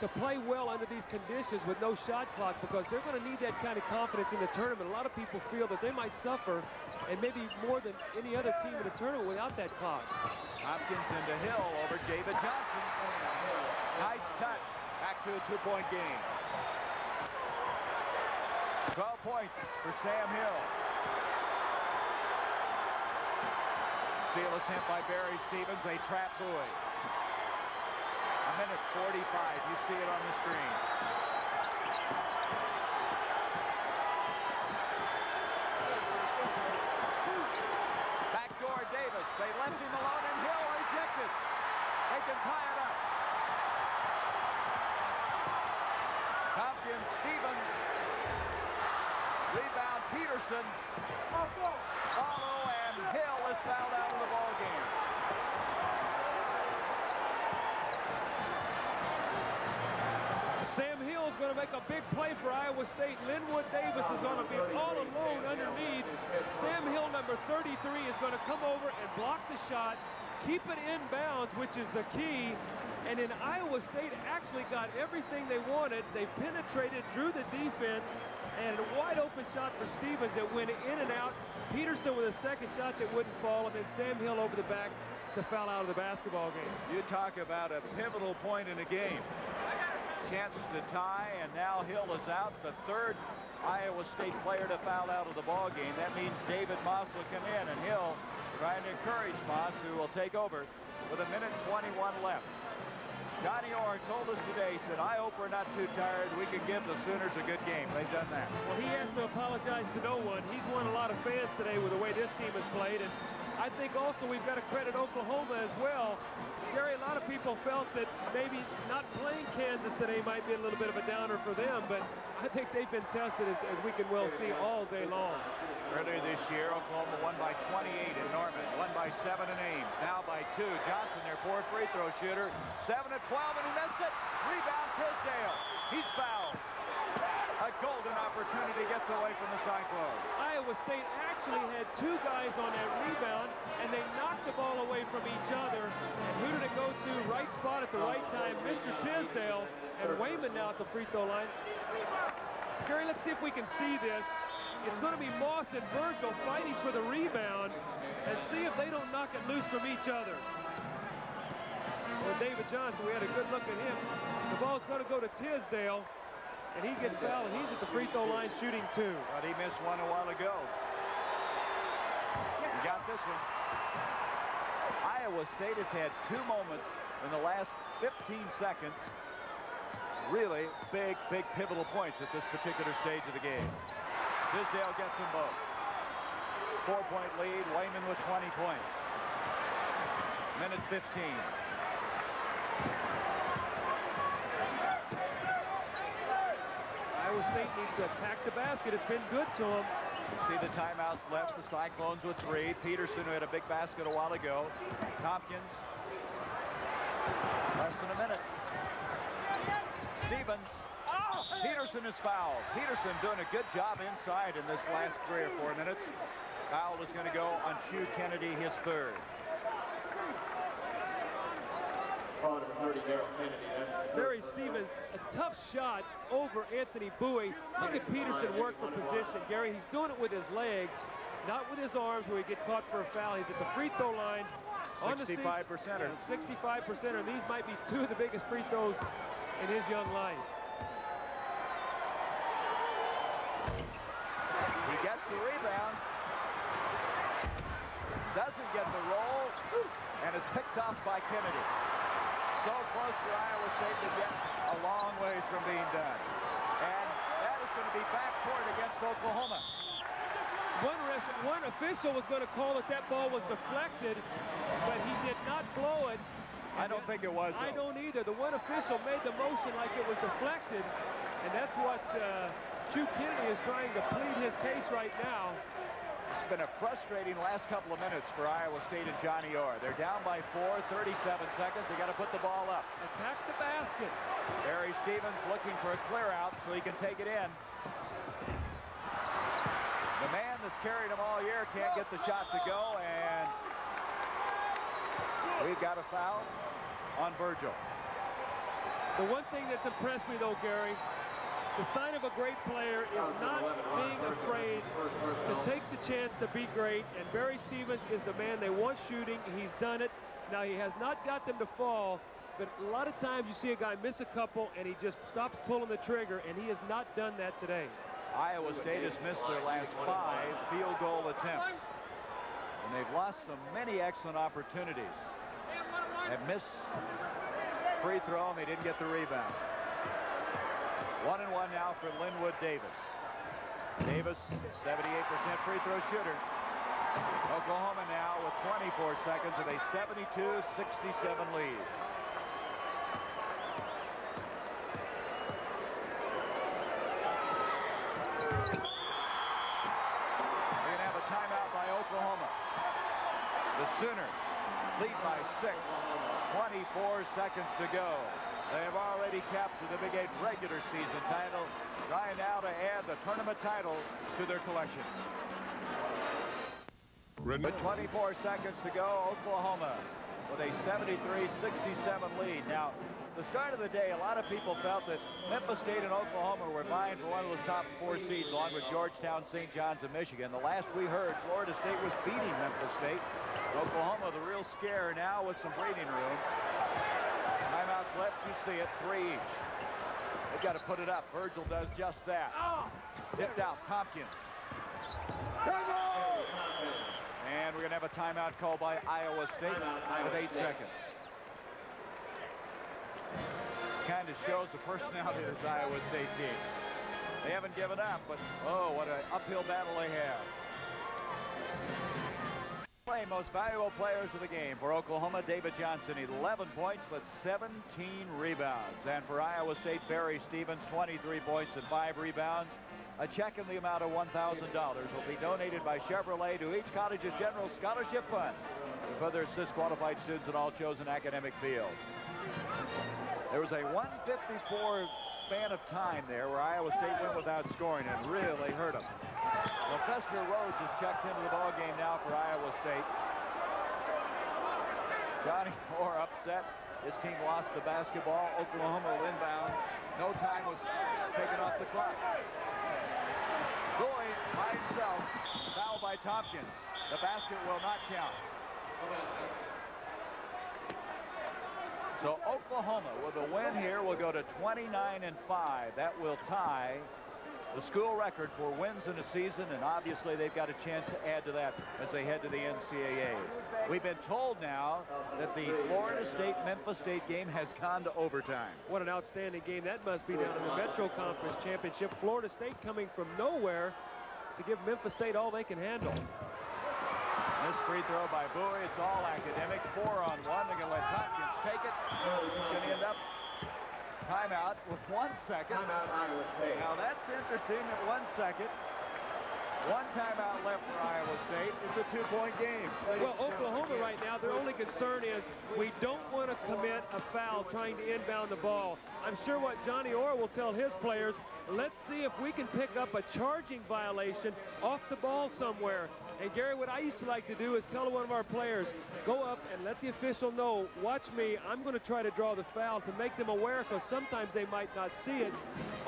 to play well under these conditions with no shot clock because they're going to need that kind of confidence in the tournament. A lot of people feel that they might suffer, and maybe more than any other team in the tournament without that clock. Thompkins into Hill over David Johnson. Nice touch. Back to a two-point game. 12 points for Sam Hill. Steal attempt by Barry Stevens. They trap Bowie. A minute 45. You see it on the screen. Backdoor Davis. They left him alone and Hill rejected. They can tie it up. Thompkins, Stevens. Rebound Peterson. Follow, and Hill is fouled out of the ball game. Sam Hill is going to make a big play for Iowa State. Linwood Davis is going to be all alone underneath. Sam Hill, number 33, is going to come over and block the shot, keep it in bounds, which is the key. And then Iowa State actually got everything they wanted. They penetrated, drew the defense, and a wide open shot for Stevens that went in and out. Peterson with a second shot that wouldn't fall, and then Sam Hill over the back to foul out of the basketball game. You talk about a pivotal point in a game. Chance to tie, and now Hill is out. The third Iowa State player to foul out of the ball game. That means David Moss will come in, and Hill trying to encourage Moss, who will take over with a minute 21 left. Johnny Orr told us today, he said, I hope we're not too tired. We can give the Sooners a good game. They've done that. Well, he has to apologize to no one. He's won a lot of fans today with the way this team has played. And I think also we've got to credit Oklahoma as well. Gary, a lot of people felt that maybe not playing Kansas today might be a little bit of a downer for them, but I think they've been tested, as, as we can well see, all day long. Earlier this year, Oklahoma won by 28 in Norman, won by 7 in Ames, now by 2. Johnson, their fourth free throw shooter, 7 to 12, and he missed it. Rebound, Tisdale. He's fouled. A golden opportunity gets away from the Cyclones. Iowa State actually had two guys on that rebound, and they knocked the ball away from each other. And who did it go to? Right spot at the right time, Mr. Tisdale, and Wayman now at the free throw line. Gary, let's see if we can see this. It's going to be Moss and Virgil fighting for the rebound and see if they don't knock it loose from each other. Well, David Johnson, we had a good look at him. The ball's going to go to Tisdale, and he gets fouled, and he's at the free throw line shooting two. But he missed one a while ago. He got this one. Iowa State has had two moments in the last 15 seconds. Really big, big pivotal points at this particular stage of the game. Tisdale gets them both. Four-point lead, Wayman with 20 points. Minute 15. Iowa State needs to attack the basket. It's been good to them. See the timeouts left. The Cyclones with three. Peterson, who had a big basket a while ago. Thompkins. Less than a minute. Stevens. Peterson is fouled. Peterson doing a good job inside in this last three or four minutes. Foul is going to go on Chu Kennedy, his third. Barry Stevens, a tough shot over Anthony Bowie. Look at Peterson work for position. Gary, he's doing it with his legs, not with his arms where he get caught for a foul. He's at the free throw line. On 65 the percenter. 65 percenter. These might be two of the biggest free throws in his young life. He gets the rebound. Doesn't get the roll. And is picked off by Kennedy. So close for Iowa State to get a long ways from being done. And that is going to be backcourt against Oklahoma. One, one official was going to call that that ball was deflected, but he did not blow it. I don't think it was. I don't either. The one official made the motion like it was deflected, and that's what uh, Chu Kennedy is trying to plead his case right now. It's been a frustrating last couple of minutes for Iowa State and Johnny Orr. They're down by four, 37 seconds. They got to put the ball up. Attack the basket. Barry Stevens looking for a clear out so he can take it in. The man that's carried him all year can't get the shot to go, and we've got a foul on Virgil. The one thing that's impressed me, though, Gary, the sign of a great player is not being afraid to take the chance to be great, and Barry Stevens is the man they want shooting. He's done it. Now, he has not got them to fall, but a lot of times you see a guy miss a couple, and he just stops pulling the trigger, and he has not done that today. Iowa State has missed their last five field goal attempts. And they've lost so many excellent opportunities. Have missed free throw, and they didn't get the rebound. One and one now for Linwood Davis. Davis, 78% free throw shooter. Oklahoma now with 24 seconds of a 72-67 lead. We're going to have a timeout by Oklahoma. The Sooners lead by six. 24 seconds to go. They have already captured the Big Eight regular season title, trying now to add the tournament title to their collection. With 24 seconds to go, Oklahoma with a 73-67 lead. Now, the start of the day, a lot of people felt that Memphis State and Oklahoma were vying for one of those top four seeds along with Georgetown, St. John's, and Michigan. The last we heard, Florida State was beating Memphis State. Oklahoma, the real scare now with some breathing room. Left, you see it, three each. They've got to put it up. Virgil does just that. Tipped out, Thompkins. And we're going to have a timeout call by Iowa State with eight seconds. Kind of shows the personality of this Iowa State team. They haven't given up, but oh, what an uphill battle they have play most valuable players of the game. For Oklahoma, David Johnson, 11 points, but 17 rebounds. And for Iowa State, Barry Stevens, 23 points and 5 rebounds. A check in the amount of $1,000 will be donated by Chevrolet to each college's general scholarship fund to further assist qualified students in all chosen academic fields. There was a 154 span of time there where Iowa State went without scoring and really hurt them. Professor Rhodes has checked into the ball game now for Iowa State. Johnny Moore upset. His team lost the basketball. Oklahoma will inbound. No time was taken off the clock. Bowie by himself. Foul by Thompkins. The basket will not count. So Oklahoma with a win here will go to 29 and 5. That will tie the school record for wins in a season, and obviously they've got a chance to add to that as they head to the NCAAs. We've been told now that the Florida State-Memphis State game has gone to overtime. What an outstanding game that must be down in the Metro Conference Championship. Florida State coming from nowhere to give Memphis State all they can handle. This free throw by Bowie, it's all academic. Four on one. They're going to let Thompkins take it. He's going to end up timeout with one second. Timeout Iowa State. Now that's interesting at one second. One timeout left for Iowa State. It's a two-point game. Well, Oklahoma right now, their only concern is we don't want to commit a foul trying to inbound the ball. I'm sure what Johnny Orr will tell his players, let's see if we can pick up a charging violation off the ball somewhere. And Gary, what I used to like to do is tell one of our players, go up and let the official know, watch me, I'm going to try to draw the foul to make them aware because sometimes they might not see it.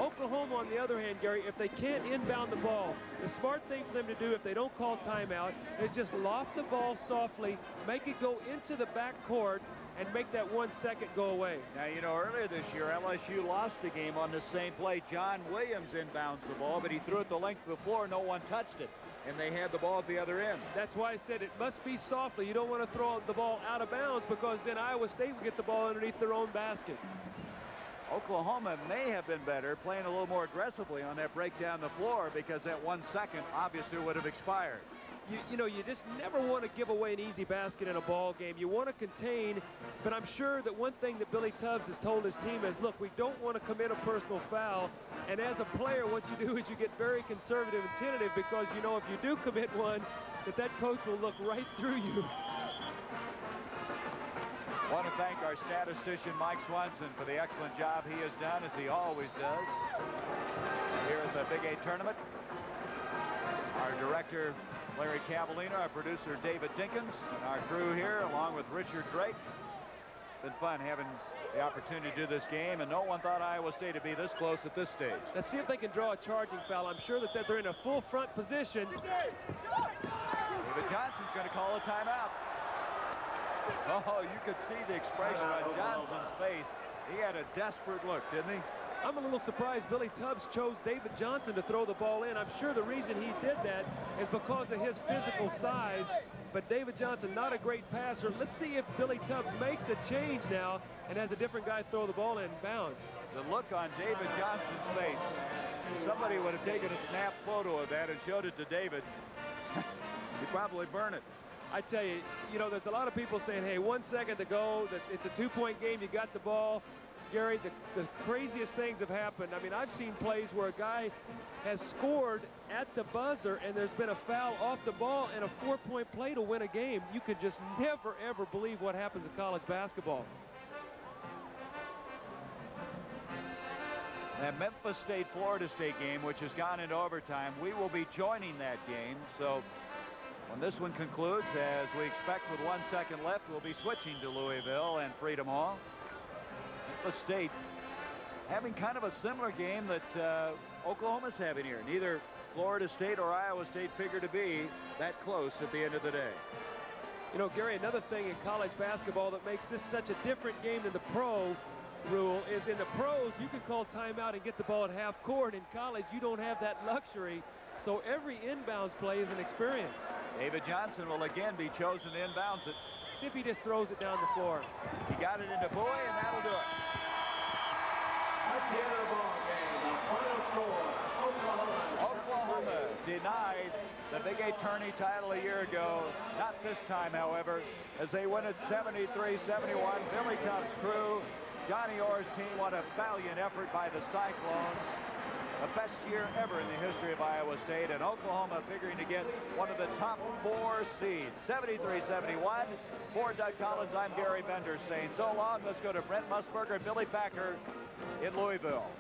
Oklahoma, on the other hand, Gary, if they can't inbound the ball, the smart thing for them to do if they don't call timeout is just loft the ball softly, make it go into the back court, and make that one second go away. Now, you know, earlier this year, LSU lost a game on the same play. John Williams inbounds the ball, but he threw it the length of the floor. No one touched it and they had the ball at the other end. That's why I said it must be softly. You don't want to throw the ball out of bounds because then Iowa State will get the ball underneath their own basket. Oklahoma may have been better playing a little more aggressively on that break down the floor because that one second obviously would have expired you, you know, you just never want to give away an easy basket in a ball game. You want to contain, but I'm sure that one thing that Billy Tubbs has told his team is, look, we don't want to commit a personal foul. And as a player, what you do is you get very conservative and tentative because you know if you do commit one, that that coach will look right through you. I want to thank our statistician, Mike Swanson, for the excellent job he has done, as he always does, here at the Big Eight Tournament. Our director, Larry Cavallino, our producer David Dinkins, and our crew here, along with Richard Drake. Been fun having the opportunity to do this game, and no one thought Iowa State would be this close at this stage. Let's see if they can draw a charging foul. I'm sure that they're in a full front position. David Johnson's going to call a timeout. Oh, you could see the expression on Johnson's face. He had a desperate look, didn't he? I'm a little surprised Billy Tubbs chose David Johnson to throw the ball in. I'm sure the reason he did that is because of his physical size. But David Johnson, not a great passer. Let's see if Billy Tubbs makes a change now and has a different guy throw the ball in bounds. The look on David Johnson's face. Somebody would have taken a snap photo of that and showed it to David. [LAUGHS] He'd probably burn it. I tell you, you know, there's a lot of people saying, hey, one second to go, that it's a two-point game, you got the ball. Gary, the, the craziest things have happened. I mean, I've seen plays where a guy has scored at the buzzer and there's been a foul off the ball and a four-point play to win a game. You could just never, ever believe what happens in college basketball. That Memphis State Florida State game, which has gone into overtime, we will be joining that game. So when this one concludes, as we expect with one second left, we'll be switching to Louisville and Freedom Hall. Memphis State having kind of a similar game that uh, Oklahoma's having here. Neither Florida State or Iowa State figure to be that close at the end of the day. You know, Gary, another thing in college basketball that makes this such a different game than the pro rule is in the pros, you can call timeout and get the ball at half court. In college, you don't have that luxury. So every inbounds play is an experience. David Johnson will again be chosen to inbounds it. See if he just throws it down the floor. He got it into Bowie, and that'll do it. At the end of the ball game, the final score, Oklahoma. Oklahoma denied the Big Eight tourney title a year ago. Not this time, however, as they win it 73-71. Billy Tubbs' crew, Johnny Orr's team, what a valiant effort by the Cyclones. The best year ever in the history of Iowa State, and Oklahoma figuring to get one of the top four seeds. 73-71. For Doug Collins, I'm Gary Bender saying so long. Let's go to Brent Musburger Billy Packer in Louisville.